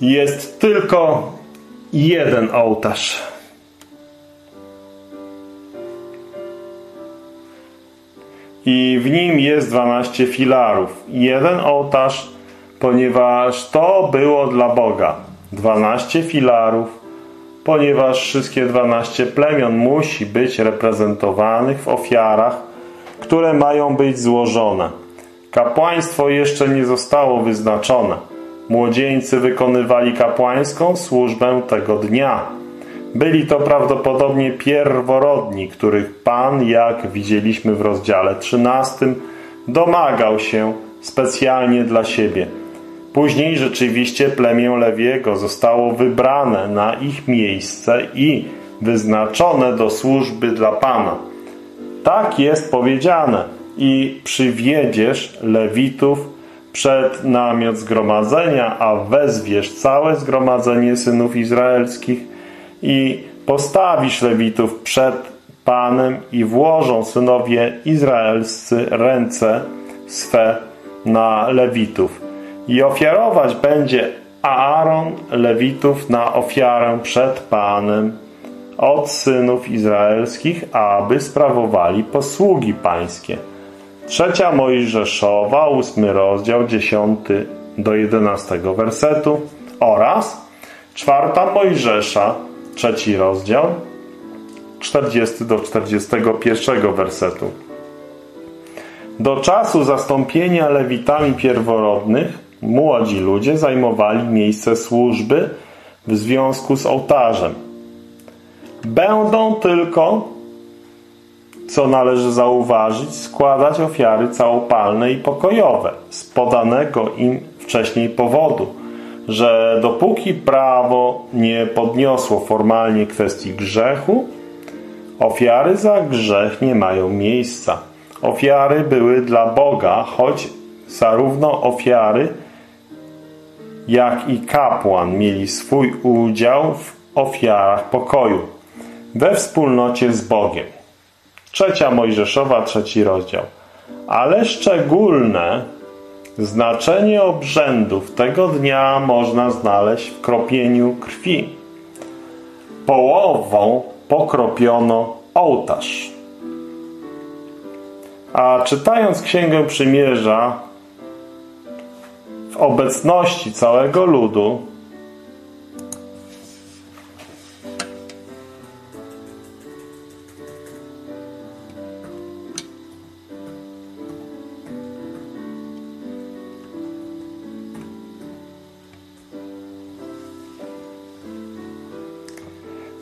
Jest tylko jeden ołtarz. I w nim jest 12 filarów. Jeden ołtarz, ponieważ to było dla Boga. 12 filarów, ponieważ wszystkie 12 plemion musi być reprezentowanych w ofiarach, które mają być złożone. Kapłaństwo jeszcze nie zostało wyznaczone. Młodzieńcy wykonywali kapłańską służbę tego dnia. Byli to prawdopodobnie pierworodni, których Pan, jak widzieliśmy w rozdziale 13, domagał się specjalnie dla siebie. Później rzeczywiście plemię Lewiego zostało wybrane na ich miejsce i wyznaczone do służby dla Pana. Tak jest powiedziane i przywiedziesz Lewitów przed namiot zgromadzenia, a wezwiesz całe zgromadzenie synów izraelskich i postawisz Lewitów przed Panem i włożą synowie izraelscy ręce swe na Lewitów. I ofiarować będzie Aaron Lewitów na ofiarę przed Panem od synów izraelskich, aby sprawowali posługi pańskie. Trzecia Mojżeszowa, ósmy rozdział, dziesiąty do jedenastego wersetu oraz Czwarta Mojżesza, trzeci rozdział, 40 do 41 wersetu. Do czasu zastąpienia lewitami pierworodnych młodzi ludzie zajmowali miejsce służby w związku z ołtarzem. Będą tylko, co należy zauważyć, składać ofiary całopalne i pokojowe z podanego im wcześniej powodu, że dopóki prawo nie podniosło formalnie kwestii grzechu, ofiary za grzech nie mają miejsca. Ofiary były dla Boga, choć zarówno ofiary, jak i kapłan mieli swój udział w ofiarach pokoju we wspólnocie z Bogiem. Trzecia Mojżeszowa, trzeci rozdział. Ale szczególne znaczenie obrzędów tego dnia można znaleźć w kropieniu krwi. Połową pokropiono ołtarz. A czytając Księgę Przymierza w obecności całego ludu,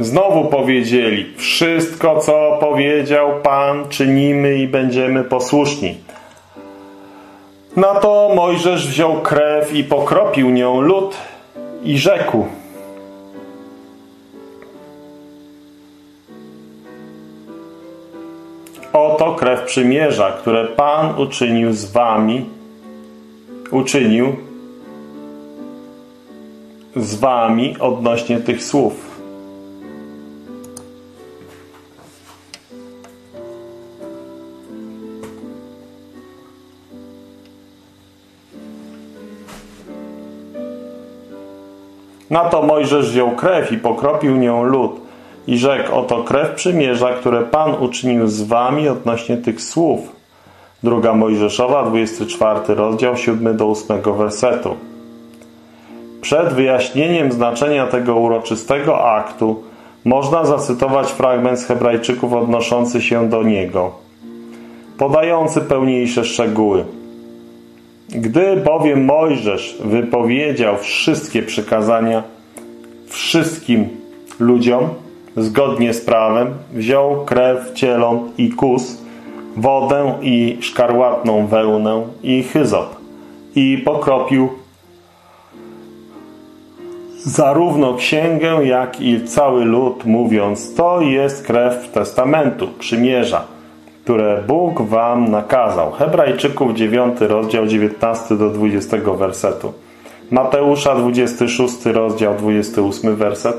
Znowu powiedzieli, wszystko co powiedział Pan czynimy i będziemy posłuszni. Na to Mojżesz wziął krew i pokropił nią lód i rzekł. Oto krew przymierza, które Pan uczynił z wami, uczynił z wami odnośnie tych słów. Na to Mojżesz wziął krew i pokropił nią lód i rzekł, oto krew przymierza, które Pan uczynił z wami odnośnie tych słów. Druga Mojżeszowa, 24 rozdział, 7 do 8 wersetu. Przed wyjaśnieniem znaczenia tego uroczystego aktu można zacytować fragment z Hebrajczyków odnoszący się do niego, podający pełniejsze szczegóły. Gdy bowiem Mojżesz wypowiedział wszystkie przykazania wszystkim ludziom, zgodnie z prawem, wziął krew cieląt i kus, wodę i szkarłatną wełnę i hyzop i pokropił zarówno księgę, jak i cały lud, mówiąc, to jest krew testamentu, przymierza, które Bóg wam nakazał. Hebrajczyków 9 rozdział 19 do 20 wersetu. Mateusza 26 rozdział 28 werset.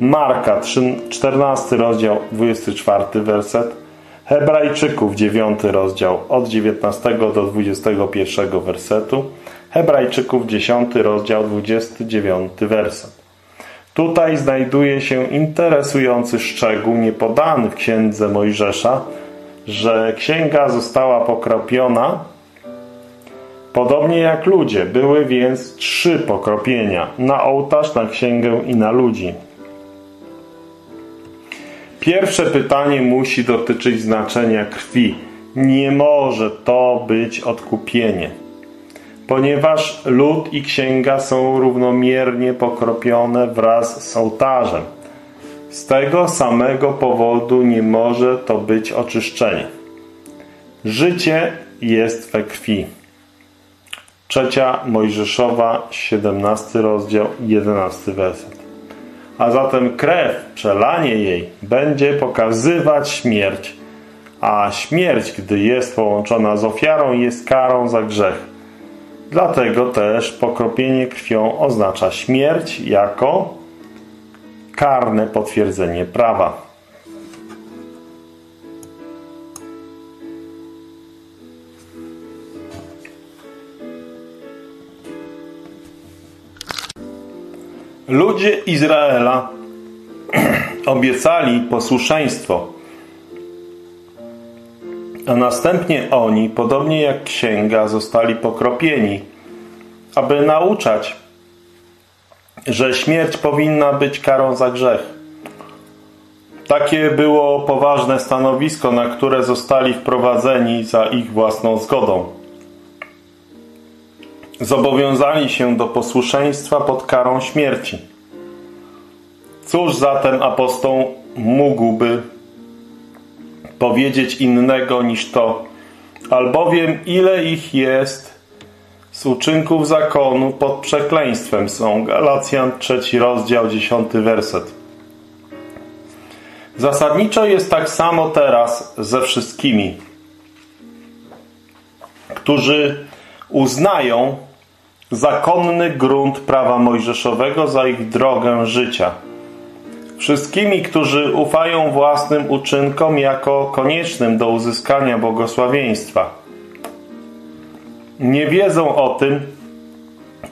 Marka 14 rozdział 24 werset. Hebrajczyków 9 rozdział od 19 do 21 wersetu. Hebrajczyków 10 rozdział 29 werset. Tutaj znajduje się interesujący szczegół niepodany w księdze Mojżesza, że księga została pokropiona podobnie jak ludzie. Były więc trzy pokropienia. Na ołtarz, na księgę i na ludzi. Pierwsze pytanie musi dotyczyć znaczenia krwi. Nie może to być odkupienie. Ponieważ lud i księga są równomiernie pokropione wraz z ołtarzem. Z tego samego powodu nie może to być oczyszczenie. Życie jest we krwi. Trzecia Mojżeszowa, 17 rozdział, 11 werset. A zatem krew, przelanie jej, będzie pokazywać śmierć, a śmierć, gdy jest połączona z ofiarą, jest karą za grzech. Dlatego też pokropienie krwią oznacza śmierć jako karne potwierdzenie prawa. Ludzie Izraela (clears throat) obiecali posłuszeństwo, a następnie oni, podobnie jak księga, zostali pokropieni, aby nauczać że śmierć powinna być karą za grzech. Takie było poważne stanowisko, na które zostali wprowadzeni za ich własną zgodą. Zobowiązali się do posłuszeństwa pod karą śmierci. Cóż zatem apostoł mógłby powiedzieć innego niż to, albowiem ile ich jest z uczynków zakonu pod przekleństwem są. Galacjan, trzeci rozdział, dziesiąty werset. Zasadniczo jest tak samo teraz ze wszystkimi, którzy uznają zakonny grunt prawa mojżeszowego za ich drogę życia. Wszystkimi, którzy ufają własnym uczynkom jako koniecznym do uzyskania błogosławieństwa. Nie wiedzą o tym,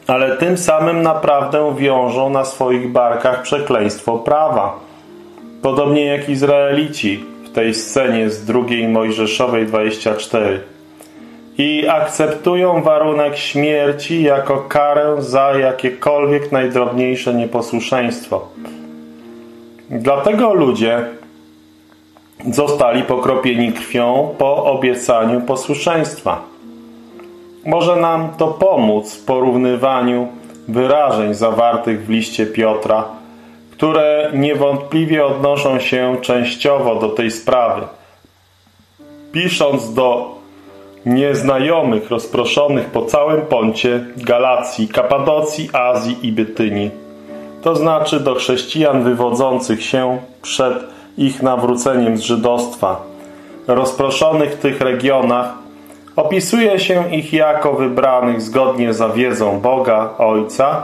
ale tym samym naprawdę wiążą na swoich barkach przekleństwo prawa Podobnie jak Izraelici w tej scenie z drugiej Mojżeszowej 24. I akceptują warunek śmierci jako karę za jakiekolwiek najdrobniejsze nieposłuszeństwo. Dlatego ludzie zostali pokropieni krwią po obiecaniu posłuszeństwa. Może nam to pomóc w porównywaniu wyrażeń zawartych w liście Piotra które niewątpliwie odnoszą się częściowo do tej sprawy. Pisząc do nieznajomych rozproszonych po całym poncie Galacji, Kapadocji, Azji i Bytynii, to znaczy do chrześcijan wywodzących się przed ich nawróceniem z żydostwa, rozproszonych w tych regionach, opisuje się ich jako wybranych zgodnie z wiedzą Boga Ojca,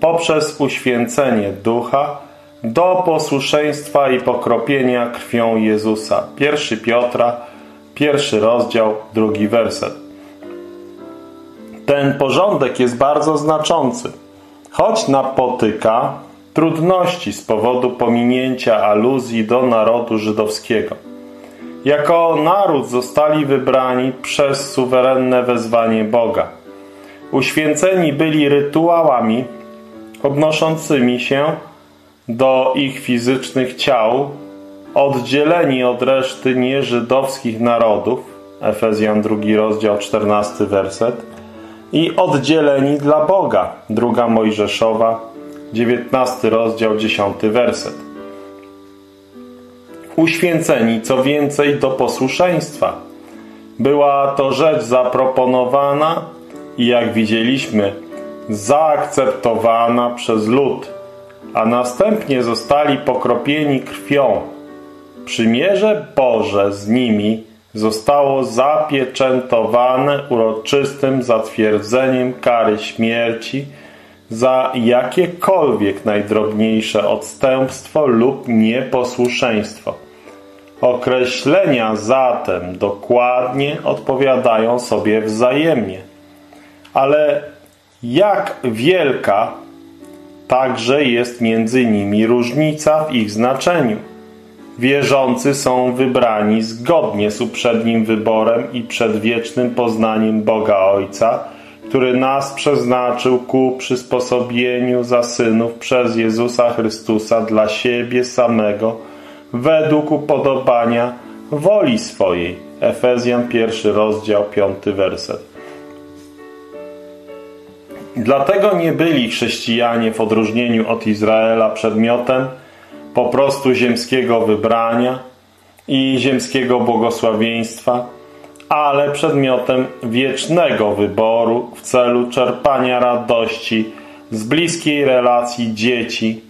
poprzez uświęcenie ducha do posłuszeństwa i pokropienia krwią Jezusa. 1 Piotra, pierwszy rozdział, drugi werset. Ten porządek jest bardzo znaczący, choć napotyka trudności z powodu pominięcia aluzji do narodu żydowskiego. Jako naród zostali wybrani przez suwerenne wezwanie Boga. Uświęceni byli rytuałami odnoszącymi się do ich fizycznych ciał, oddzieleni od reszty nieżydowskich narodów, Efezjan 2 rozdział 14 werset, i oddzieleni dla Boga, druga Mojżeszowa, 19 rozdział 10 werset. Uświęceni, co więcej, do posłuszeństwa. Była to rzecz zaproponowana i jak widzieliśmy, zaakceptowana przez lud, a następnie zostali pokropieni krwią. Przymierze Boże z nimi zostało zapieczętowane uroczystym zatwierdzeniem kary śmierci za jakiekolwiek najdrobniejsze odstępstwo lub nieposłuszeństwo. Określenia zatem dokładnie odpowiadają sobie wzajemnie. Ale jak wielka także jest między nimi różnica w ich znaczeniu. Wierzący są wybrani zgodnie z uprzednim wyborem i przedwiecznym poznaniem Boga Ojca, który nas przeznaczył ku przysposobieniu za synów przez Jezusa Chrystusa dla siebie samego według upodobania woli swojej. Efezjan pierwszy rozdział, piąty werset. Dlatego nie byli chrześcijanie w odróżnieniu od Izraela przedmiotem po prostu ziemskiego wybrania i ziemskiego błogosławieństwa, ale przedmiotem wiecznego wyboru w celu czerpania radości z bliskiej relacji dzieci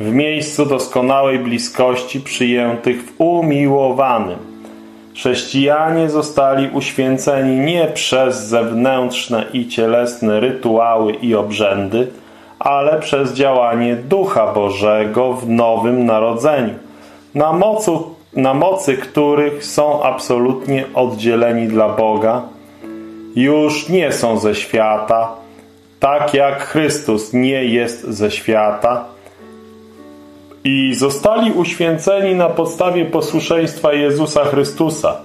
w miejscu doskonałej bliskości przyjętych w umiłowanym. Chrześcijanie zostali uświęceni nie przez zewnętrzne i cielesne rytuały i obrzędy, ale przez działanie Ducha Bożego w nowym narodzeniu, na, mocu, na mocy których są absolutnie oddzieleni dla Boga, już nie są ze świata, tak jak Chrystus nie jest ze świata, i zostali uświęceni na podstawie posłuszeństwa Jezusa Chrystusa.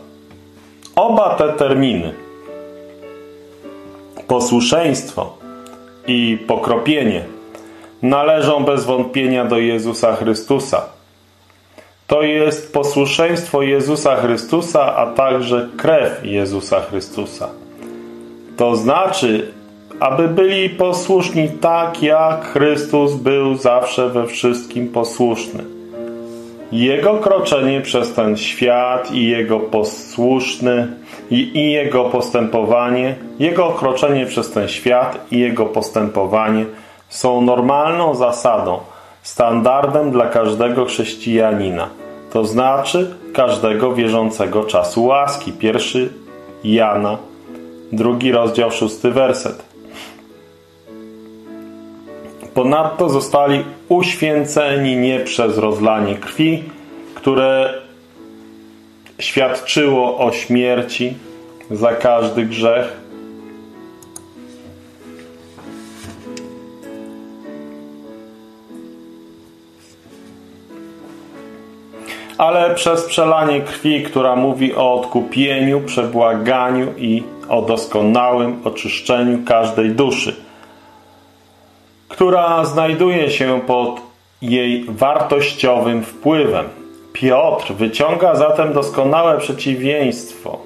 Oba te terminy, posłuszeństwo i pokropienie, należą bez wątpienia do Jezusa Chrystusa. To jest posłuszeństwo Jezusa Chrystusa, a także krew Jezusa Chrystusa. To znaczy, aby byli posłuszni tak, jak Chrystus był zawsze we wszystkim posłuszny. Jego kroczenie przez ten świat i Jego posłuszny i, i Jego postępowanie, Jego kroczenie przez ten świat i Jego postępowanie są normalną zasadą, standardem dla każdego chrześcijanina, to znaczy każdego wierzącego czasu łaski. Pierwszy Jana, drugi rozdział, szósty werset. Ponadto zostali uświęceni nie przez rozlanie krwi, które świadczyło o śmierci za każdy grzech, ale przez przelanie krwi, która mówi o odkupieniu, przebłaganiu i o doskonałym oczyszczeniu każdej duszy – która znajduje się pod jej wartościowym wpływem. Piotr wyciąga zatem doskonałe przeciwieństwo,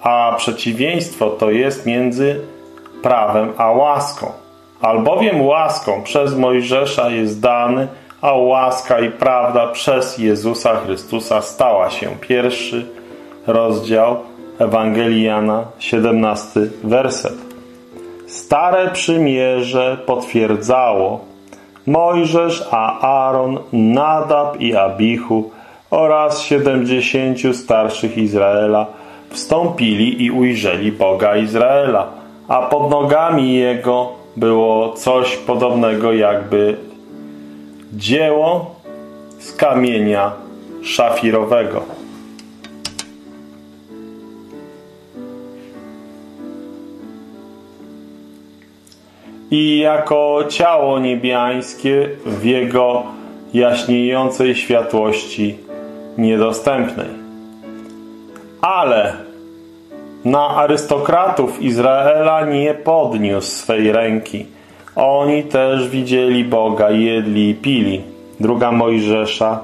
a przeciwieństwo to jest między prawem a łaską. Albowiem łaską przez Mojżesza jest dany, a łaska i prawda przez Jezusa Chrystusa stała się. Pierwszy rozdział Ewangelii Jana, 17 werset. Stare przymierze potwierdzało Mojżesz, a Aaron, Nadab i Abichu oraz siedemdziesięciu starszych Izraela wstąpili i ujrzeli Boga Izraela, a pod nogami Jego było coś podobnego jakby dzieło z kamienia szafirowego. I jako ciało niebiańskie w jego jaśniejącej światłości niedostępnej. Ale na arystokratów Izraela nie podniósł swej ręki. Oni też widzieli Boga, jedli i pili. Druga Mojżesza,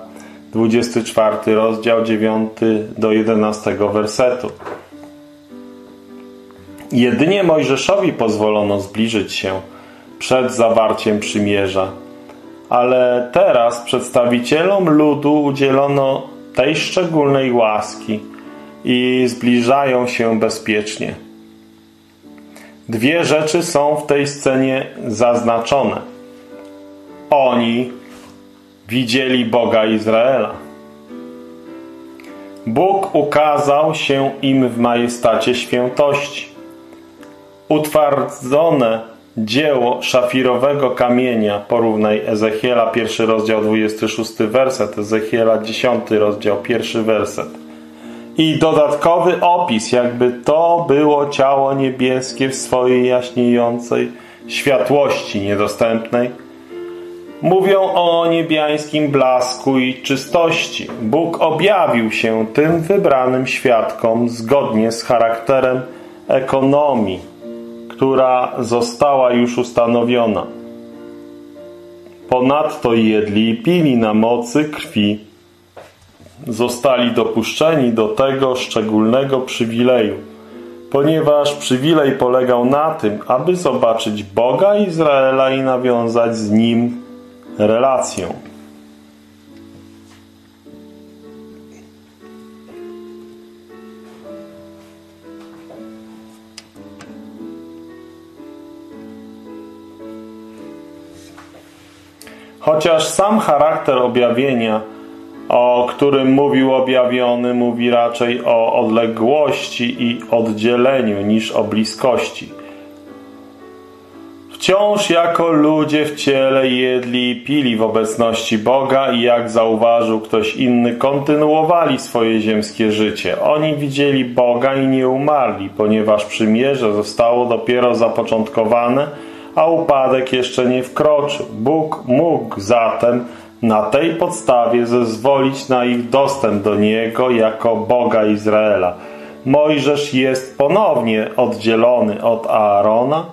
24 rozdział 9 do 11 wersetu. Jedynie Mojżeszowi pozwolono zbliżyć się przed zawarciem przymierza. Ale teraz przedstawicielom ludu udzielono tej szczególnej łaski i zbliżają się bezpiecznie. Dwie rzeczy są w tej scenie zaznaczone. Oni widzieli Boga Izraela. Bóg ukazał się im w majestacie świętości. Utwardzone dzieło szafirowego kamienia, porównaj Ezechiela, pierwszy rozdział, 26 werset, Ezechiela, 10 rozdział, pierwszy werset. I dodatkowy opis, jakby to było ciało niebieskie w swojej jaśniejącej światłości niedostępnej. Mówią o niebiańskim blasku i czystości. Bóg objawił się tym wybranym świadkom zgodnie z charakterem ekonomii która została już ustanowiona. Ponadto jedli i pili na mocy krwi. Zostali dopuszczeni do tego szczególnego przywileju, ponieważ przywilej polegał na tym, aby zobaczyć Boga Izraela i nawiązać z Nim relację. Chociaż sam charakter objawienia, o którym mówił objawiony, mówi raczej o odległości i oddzieleniu niż o bliskości. Wciąż jako ludzie w ciele jedli i pili w obecności Boga i jak zauważył ktoś inny, kontynuowali swoje ziemskie życie. Oni widzieli Boga i nie umarli, ponieważ przymierze zostało dopiero zapoczątkowane – a upadek jeszcze nie wkroczył. Bóg mógł zatem na tej podstawie zezwolić na ich dostęp do Niego jako Boga Izraela. Mojżesz jest ponownie oddzielony od Aarona,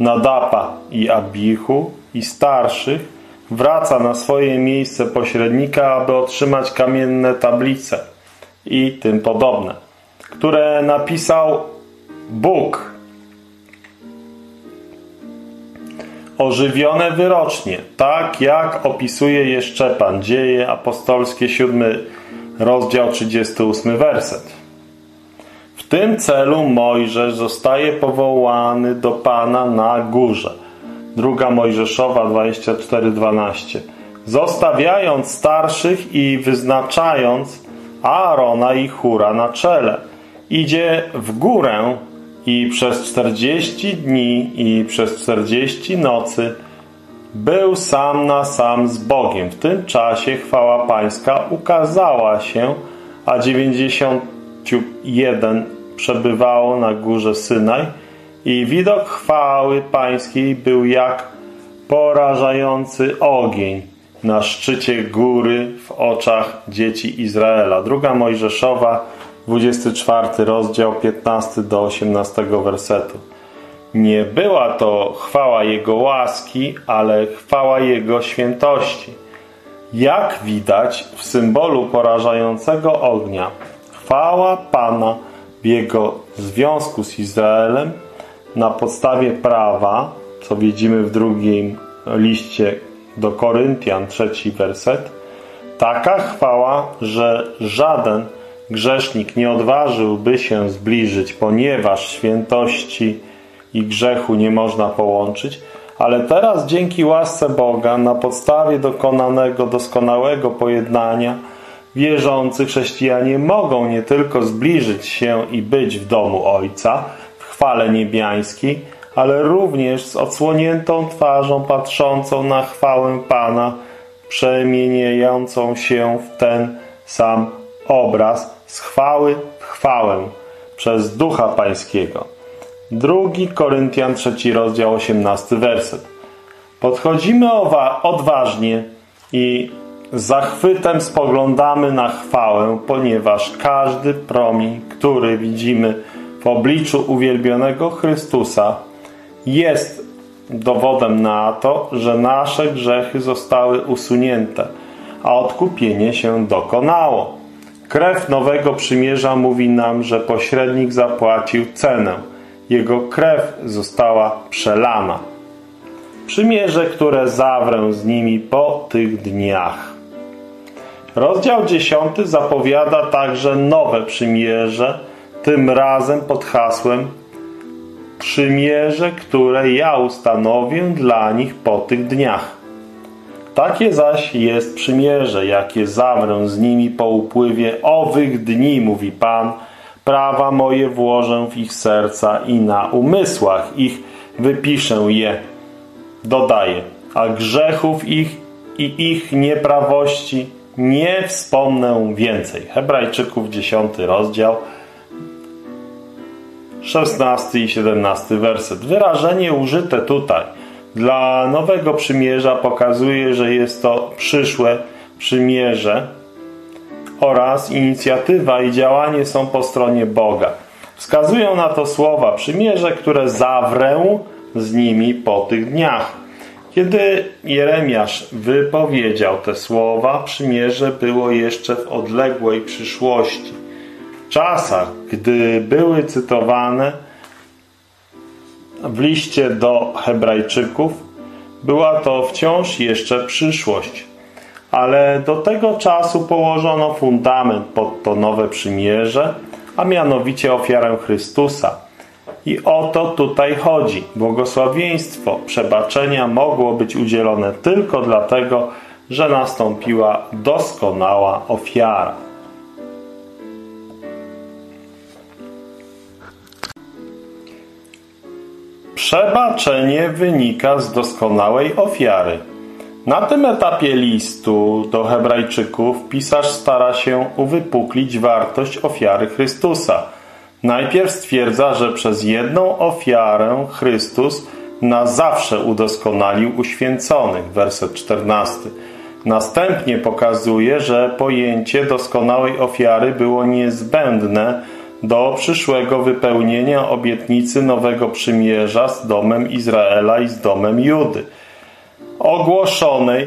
Nadapa i Abichu i starszych, wraca na swoje miejsce pośrednika, aby otrzymać kamienne tablice i tym podobne, które napisał Bóg. Ożywione wyrocznie, tak jak opisuje je Szczepan, Dzieje Apostolskie, 7 rozdział 38 werset. W tym celu Mojżesz zostaje powołany do Pana na górze. Druga Mojżeszowa 24:12. Zostawiając starszych i wyznaczając Aarona i Hura na czele. Idzie w górę i przez 40 dni i przez 40 nocy był sam na sam z Bogiem. W tym czasie chwała Pańska ukazała się, a 91 przebywało na górze Synaj i widok chwały Pańskiej był jak porażający ogień na szczycie góry w oczach dzieci Izraela. Druga Mojżeszowa, 24 rozdział, 15 do 18 wersetu. Nie była to chwała Jego łaski, ale chwała Jego świętości. Jak widać w symbolu porażającego ognia, chwała Pana w Jego związku z Izraelem na podstawie prawa, co widzimy w drugim liście do Koryntian, trzeci werset, taka chwała, że żaden grzesznik nie odważyłby się zbliżyć, ponieważ świętości i grzechu nie można połączyć, ale teraz dzięki łasce Boga na podstawie dokonanego doskonałego pojednania wierzący chrześcijanie mogą nie tylko zbliżyć się i być w domu Ojca w chwale niebiańskiej, ale również z odsłoniętą twarzą patrzącą na chwałę Pana, przemieniającą się w ten sam obraz z chwały w chwałę przez Ducha Pańskiego. Drugi Koryntian, trzeci rozdział, osiemnasty werset. Podchodzimy odważnie i z zachwytem spoglądamy na chwałę, ponieważ każdy promień, który widzimy w obliczu uwielbionego Chrystusa, jest dowodem na to, że nasze grzechy zostały usunięte, a odkupienie się dokonało. Krew nowego przymierza mówi nam, że pośrednik zapłacił cenę. Jego krew została przelana. Przymierze, które zawrę z nimi po tych dniach. Rozdział 10 zapowiada także nowe przymierze, tym razem pod hasłem przymierze, które ja ustanowię dla nich po tych dniach. Takie zaś jest przymierze, jakie zawrę z nimi po upływie owych dni, mówi Pan, prawa moje włożę w ich serca i na umysłach ich wypiszę je. Dodaję, a grzechów ich i ich nieprawości nie wspomnę więcej. Hebrajczyków 10 rozdział 16 i 17 werset. Wyrażenie użyte tutaj dla nowego przymierza pokazuje, że jest to przyszłe przymierze oraz inicjatywa i działanie są po stronie Boga. Wskazują na to słowa przymierze, które zawrę z nimi po tych dniach. Kiedy Jeremiasz wypowiedział te słowa, przymierze było jeszcze w odległej przyszłości czasach, gdy były cytowane w liście do Hebrajczyków, była to wciąż jeszcze przyszłość. Ale do tego czasu położono fundament pod to nowe przymierze, a mianowicie ofiarę Chrystusa. I o to tutaj chodzi. Błogosławieństwo przebaczenia mogło być udzielone tylko dlatego, że nastąpiła doskonała ofiara. Przebaczenie wynika z doskonałej ofiary. Na tym etapie listu do Hebrajczyków pisarz stara się uwypuklić wartość ofiary Chrystusa. Najpierw stwierdza, że przez jedną ofiarę Chrystus na zawsze udoskonalił uświęconych. Werset 14. Następnie pokazuje, że pojęcie doskonałej ofiary było niezbędne do przyszłego wypełnienia obietnicy nowego przymierza z domem Izraela i z domem Judy. ogłoszonej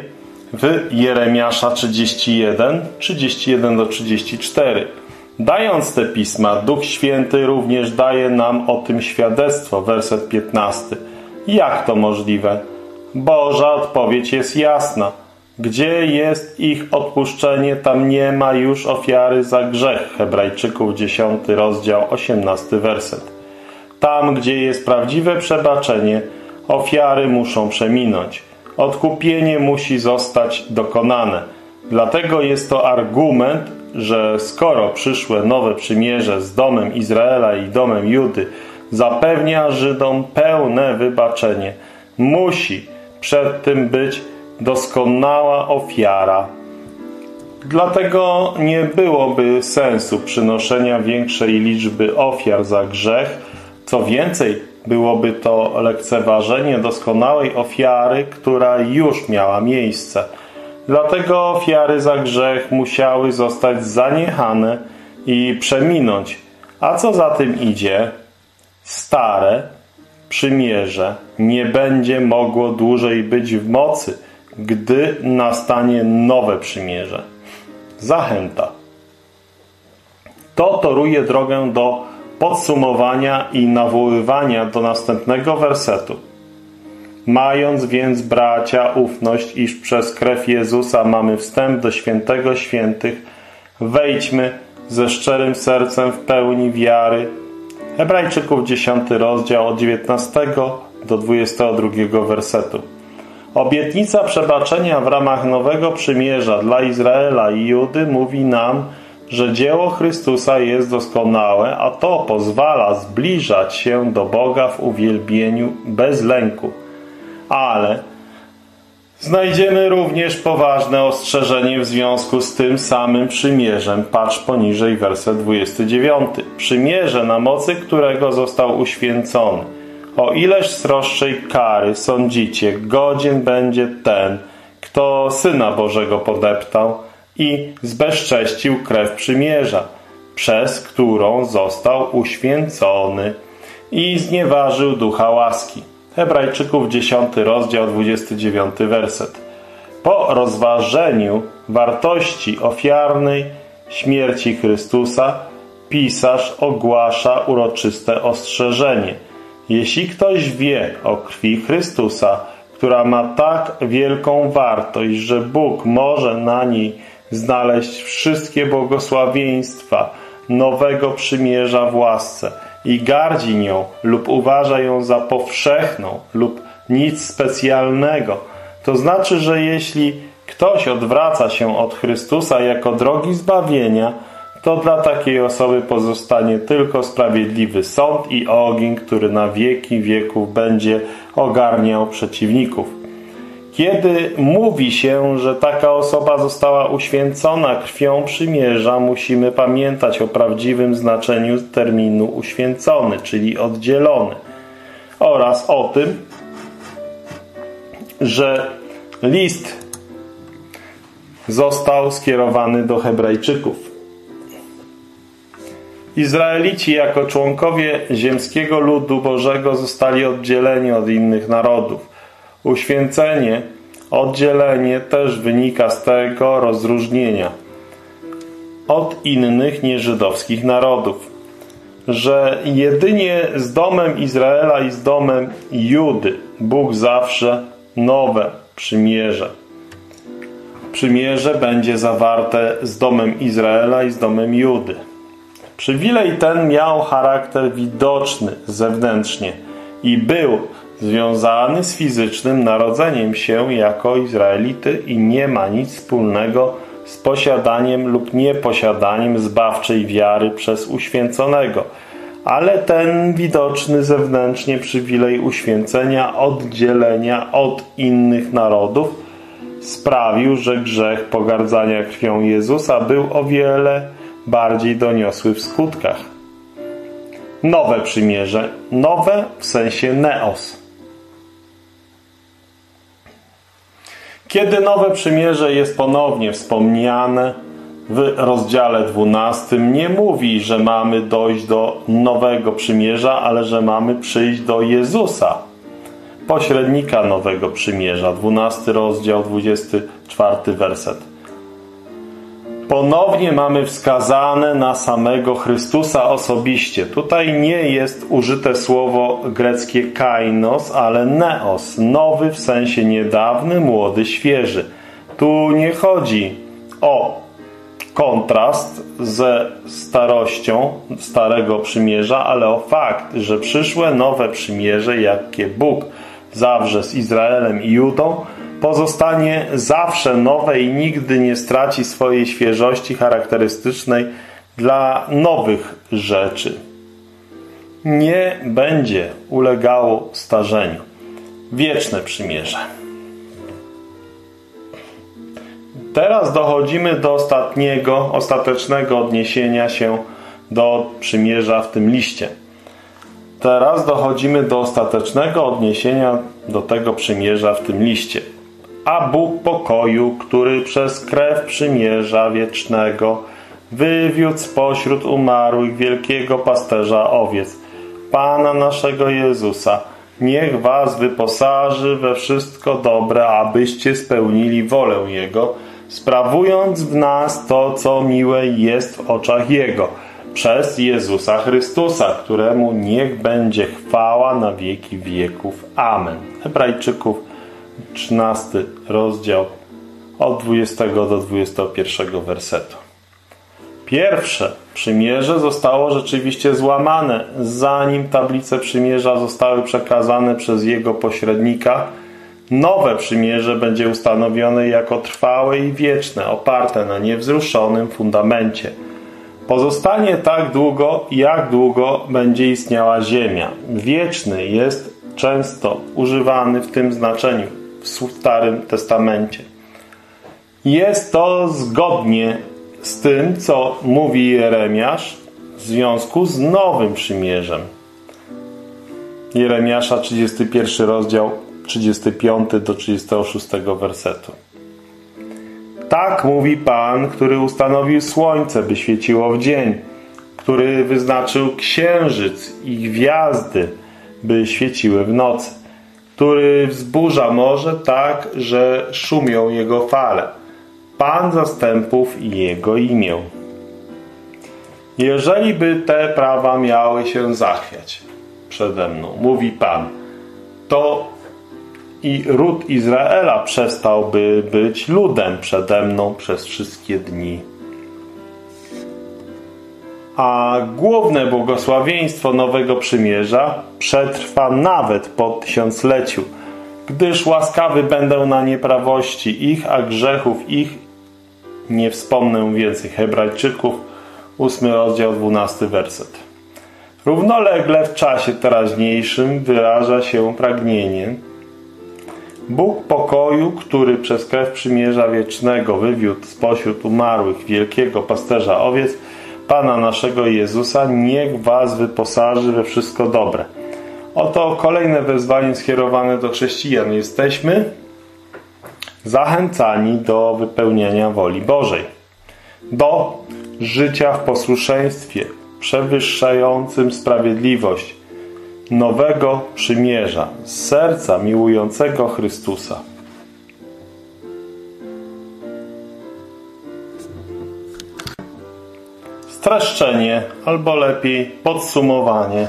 w Jeremiasza 31, 31 do 34. Dając te pisma, Duch Święty również daje nam o tym świadectwo, werset 15. Jak to możliwe? Boża odpowiedź jest jasna. Gdzie jest ich odpuszczenie, tam nie ma już ofiary za grzech. Hebrajczyków 10 rozdział 18 werset. Tam, gdzie jest prawdziwe przebaczenie, ofiary muszą przeminąć. Odkupienie musi zostać dokonane. Dlatego jest to argument, że skoro przyszłe nowe przymierze z domem Izraela i domem Judy zapewnia Żydom pełne wybaczenie, musi przed tym być doskonała ofiara. Dlatego nie byłoby sensu przynoszenia większej liczby ofiar za grzech. Co więcej, byłoby to lekceważenie doskonałej ofiary, która już miała miejsce. Dlatego ofiary za grzech musiały zostać zaniechane i przeminąć. A co za tym idzie? Stare przymierze nie będzie mogło dłużej być w mocy, gdy nastanie nowe przymierze. Zachęta. To toruje drogę do podsumowania i nawoływania do następnego wersetu. Mając więc, bracia, ufność, iż przez krew Jezusa mamy wstęp do świętego świętych, wejdźmy ze szczerym sercem w pełni wiary. Hebrajczyków 10 rozdział od 19 do 22 wersetu. Obietnica przebaczenia w ramach nowego przymierza dla Izraela i Judy mówi nam, że dzieło Chrystusa jest doskonałe, a to pozwala zbliżać się do Boga w uwielbieniu bez lęku. Ale znajdziemy również poważne ostrzeżenie w związku z tym samym przymierzem. Patrz poniżej werset 29. Przymierze, na mocy którego został uświęcony. O ileż sroższej kary sądzicie, godzien będzie ten, kto Syna Bożego podeptał, i zbezcześcił krew przymierza, przez którą został uświęcony i znieważył ducha łaski. Hebrajczyków 10 rozdział 29 werset. Po rozważeniu wartości ofiarnej śmierci Chrystusa pisarz ogłasza uroczyste ostrzeżenie. Jeśli ktoś wie o krwi Chrystusa, która ma tak wielką wartość, że Bóg może na niej znaleźć wszystkie błogosławieństwa nowego przymierza w łasce i gardzi nią lub uważa ją za powszechną lub nic specjalnego, to znaczy, że jeśli ktoś odwraca się od Chrystusa jako drogi zbawienia, to dla takiej osoby pozostanie tylko sprawiedliwy sąd i ogień, który na wieki wieków będzie ogarniał przeciwników. Kiedy mówi się, że taka osoba została uświęcona krwią przymierza, musimy pamiętać o prawdziwym znaczeniu terminu uświęcony, czyli oddzielony. Oraz o tym, że list został skierowany do Hebrajczyków. Izraelici jako członkowie ziemskiego ludu Bożego zostali oddzieleni od innych narodów. Uświęcenie, oddzielenie też wynika z tego rozróżnienia od innych nieżydowskich narodów, że jedynie z domem Izraela i z domem Judy Bóg zawsze nowe przymierze. Przymierze będzie zawarte z domem Izraela i z domem Judy. Przywilej ten miał charakter widoczny zewnętrznie i był związany z fizycznym narodzeniem się jako Izraelity i nie ma nic wspólnego z posiadaniem lub nieposiadaniem zbawczej wiary przez uświęconego. Ale ten widoczny zewnętrznie przywilej uświęcenia, oddzielenia od innych narodów sprawił, że grzech pogardzania krwią Jezusa był o wiele bardziej doniosły w skutkach. Nowe przymierze, nowe w sensie neos. Kiedy nowe przymierze jest ponownie wspomniane w rozdziale 12, nie mówi, że mamy dojść do nowego przymierza, ale że mamy przyjść do Jezusa. pośrednika nowego przymierza. 12 rozdział, 24 werset. Ponownie mamy wskazane na samego Chrystusa osobiście. Tutaj nie jest użyte słowo greckie kainos, ale neos, nowy w sensie niedawny, młody, świeży. Tu nie chodzi o kontrast ze starością Starego Przymierza, ale o fakt, że przyszłe nowe przymierze, jakie Bóg zawrze z Izraelem i Judą, pozostanie zawsze nowe i nigdy nie straci swojej świeżości charakterystycznej dla nowych rzeczy. Nie będzie ulegało starzeniu. Wieczne przymierze. Teraz dochodzimy do ostatniego, ostatecznego odniesienia się do przymierza w tym liście. Teraz dochodzimy do ostatecznego odniesienia do tego przymierza w tym liście. A Bóg pokoju, który przez krew przymierza wiecznego wywiódł spośród umarłych wielkiego pasterza owiec, Pana naszego Jezusa, niech was wyposaży we wszystko dobre, abyście spełnili wolę Jego, sprawując w nas to, co miłe jest w oczach Jego, przez Jezusa Chrystusa, któremu niech będzie chwała na wieki wieków. Amen. Hebrajczyków 13 rozdział od 20 do 21 wersetu. Pierwsze przymierze zostało rzeczywiście złamane, zanim tablice przymierza zostały przekazane przez jego pośrednika. Nowe przymierze będzie ustanowione jako trwałe i wieczne, oparte na niewzruszonym fundamencie. Pozostanie tak długo, jak długo będzie istniała ziemia. Wieczny jest często używany w tym znaczeniu w Starym Testamencie. Jest to zgodnie z tym, co mówi Jeremiasz w związku z Nowym Przymierzem. Jeremiasza 31 rozdział 35 do 36 wersetu. Tak mówi Pan, który ustanowił słońce, by świeciło w dzień, który wyznaczył księżyc i gwiazdy, by świeciły w nocy który wzburza morze tak, że szumią jego fale. Pan zastępów i jego imię. Jeżeli by te prawa miały się zachwiać przede mną, mówi Pan, to i ród Izraela przestałby być ludem przede mną przez wszystkie dni a główne błogosławieństwo Nowego Przymierza przetrwa nawet po tysiącleciu, gdyż łaskawy będę na nieprawości ich, a grzechów ich nie wspomnę więcej. Hebrajczyków, 8 rozdział, 12 werset. Równolegle w czasie teraźniejszym wyraża się pragnienie Bóg pokoju, który przez krew przymierza wiecznego wywiódł spośród umarłych wielkiego pasterza owiec, Pana naszego Jezusa, niech was wyposaży we wszystko dobre. Oto kolejne wezwanie skierowane do chrześcijan. Jesteśmy zachęcani do wypełniania woli Bożej. Do życia w posłuszeństwie przewyższającym sprawiedliwość nowego przymierza serca miłującego Chrystusa. Streszczenie, albo lepiej podsumowanie.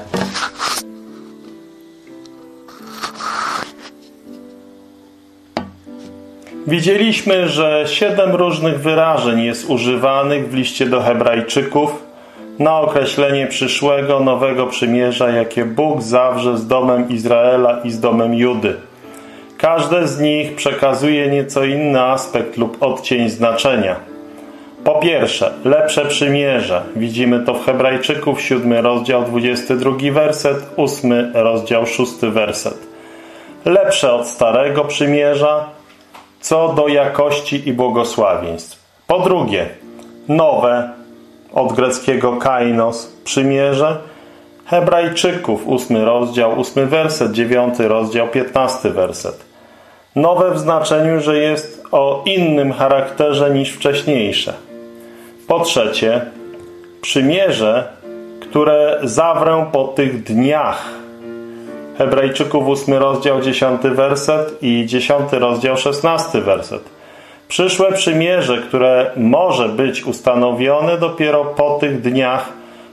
Widzieliśmy, że siedem różnych wyrażeń jest używanych w liście do Hebrajczyków na określenie przyszłego nowego przymierza, jakie Bóg zawrze z domem Izraela i z domem Judy. Każde z nich przekazuje nieco inny aspekt lub odcień znaczenia. Po pierwsze, lepsze przymierze. Widzimy to w Hebrajczyków, 7 rozdział, 22 werset, 8 rozdział, 6 werset. Lepsze od starego przymierza, co do jakości i błogosławieństw. Po drugie, nowe, od greckiego kainos, przymierze. Hebrajczyków, 8 rozdział, 8 werset, 9 rozdział, 15 werset. Nowe w znaczeniu, że jest o innym charakterze niż wcześniejsze. Po trzecie, przymierze, które zawrę po tych dniach, Hebrajczyków 8 rozdział 10 werset i 10 rozdział 16 werset. Przyszłe przymierze, które może być ustanowione dopiero po tych dniach,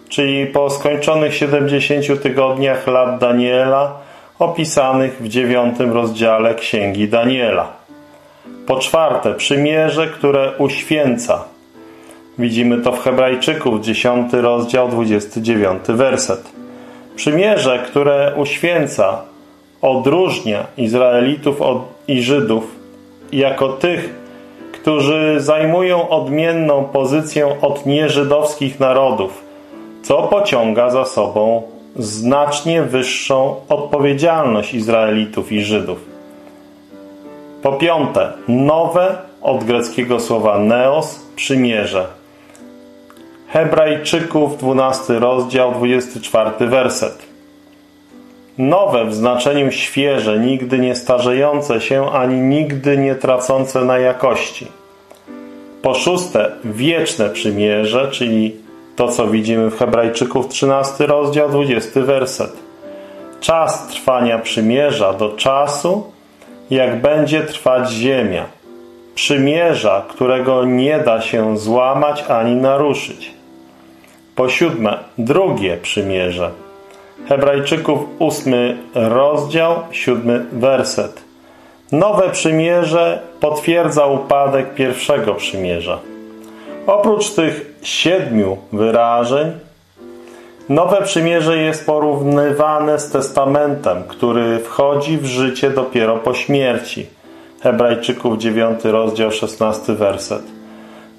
czyli po skończonych 70 tygodniach lat Daniela, opisanych w dziewiątym rozdziale Księgi Daniela. Po czwarte, przymierze, które uświęca. Widzimy to w Hebrajczyków, 10 rozdział, 29 werset. Przymierze, które uświęca, odróżnia Izraelitów od, i Żydów jako tych, którzy zajmują odmienną pozycję od nieżydowskich narodów, co pociąga za sobą znacznie wyższą odpowiedzialność Izraelitów i Żydów. Po piąte, nowe od greckiego słowa neos, przymierze. Hebrajczyków, 12 rozdział, 24 werset. Nowe w znaczeniu świeże, nigdy nie starzejące się, ani nigdy nie tracące na jakości. Po szóste, wieczne przymierze, czyli to, co widzimy w Hebrajczyków 13 rozdział 20 werset. Czas trwania przymierza do czasu, jak będzie trwać ziemia. Przymierza, którego nie da się złamać ani naruszyć. Po siódme, drugie przymierze. Hebrajczyków 8 rozdział, 7 werset. Nowe przymierze potwierdza upadek pierwszego przymierza. Oprócz tych siedmiu wyrażeń, nowe przymierze jest porównywane z testamentem, który wchodzi w życie dopiero po śmierci. Hebrajczyków 9 rozdział 16 werset.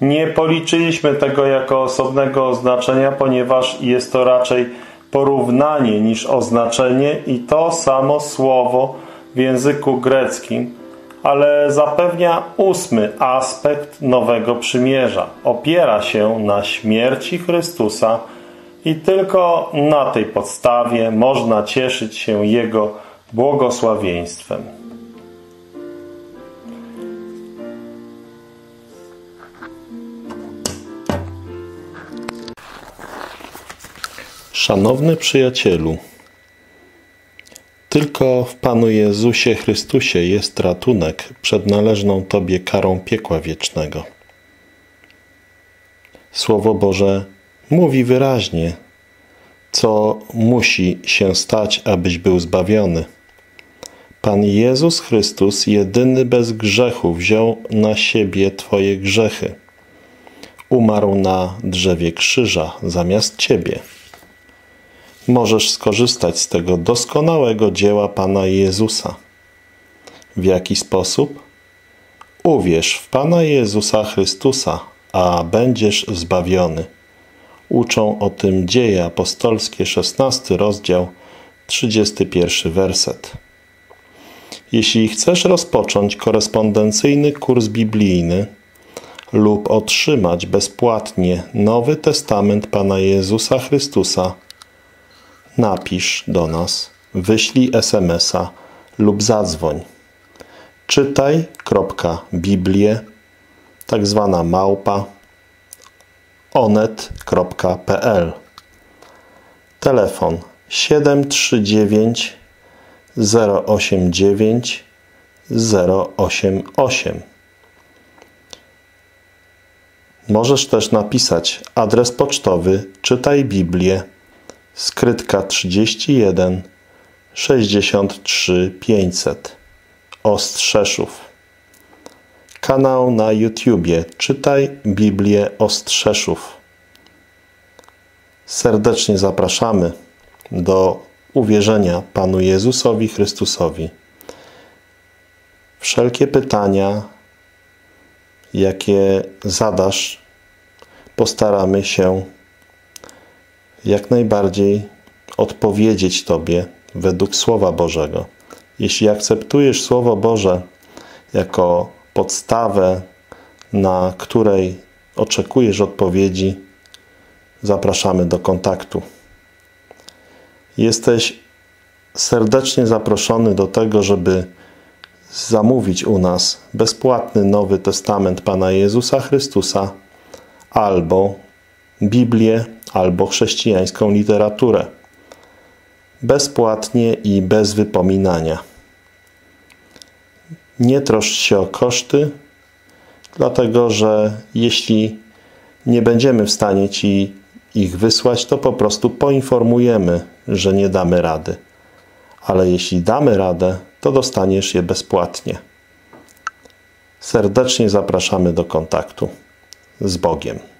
Nie policzyliśmy tego jako osobnego oznaczenia, ponieważ jest to raczej porównanie niż oznaczenie i to samo słowo w języku greckim ale zapewnia ósmy aspekt nowego przymierza. Opiera się na śmierci Chrystusa i tylko na tej podstawie można cieszyć się Jego błogosławieństwem. Szanowny przyjacielu, tylko w Panu Jezusie Chrystusie jest ratunek przed należną Tobie karą piekła wiecznego. Słowo Boże mówi wyraźnie, co musi się stać, abyś był zbawiony. Pan Jezus Chrystus, jedyny bez grzechu, wziął na siebie Twoje grzechy. Umarł na drzewie krzyża zamiast Ciebie możesz skorzystać z tego doskonałego dzieła Pana Jezusa. W jaki sposób? Uwierz w Pana Jezusa Chrystusa, a będziesz zbawiony. Uczą o tym dzieje apostolskie, 16 rozdział, 31 werset. Jeśli chcesz rozpocząć korespondencyjny kurs biblijny lub otrzymać bezpłatnie Nowy Testament Pana Jezusa Chrystusa, napisz do nas, wyślij SMS-a lub zadzwoń. Czytaj.biblię, tak zwana małpa, onet.pl Telefon 739 089 088 Możesz też napisać adres pocztowy Czytaj Biblię skrytka 31 63 500 Ostrzeszów. Kanał na YouTubie. Czytaj Biblię Ostrzeszów. Serdecznie zapraszamy do uwierzenia Panu Jezusowi Chrystusowi. Wszelkie pytania jakie zadasz postaramy się jak najbardziej odpowiedzieć Tobie według Słowa Bożego. Jeśli akceptujesz Słowo Boże jako podstawę, na której oczekujesz odpowiedzi, zapraszamy do kontaktu. Jesteś serdecznie zaproszony do tego, żeby zamówić u nas bezpłatny Nowy Testament Pana Jezusa Chrystusa albo Biblię albo chrześcijańską literaturę. bezpłatnie i bez wypominania. Nie troszcz się o koszty, dlatego że jeśli nie będziemy w stanie Ci ich wysłać, to po prostu poinformujemy, że nie damy rady. Ale jeśli damy radę, to dostaniesz je bezpłatnie. Serdecznie zapraszamy do kontaktu z Bogiem.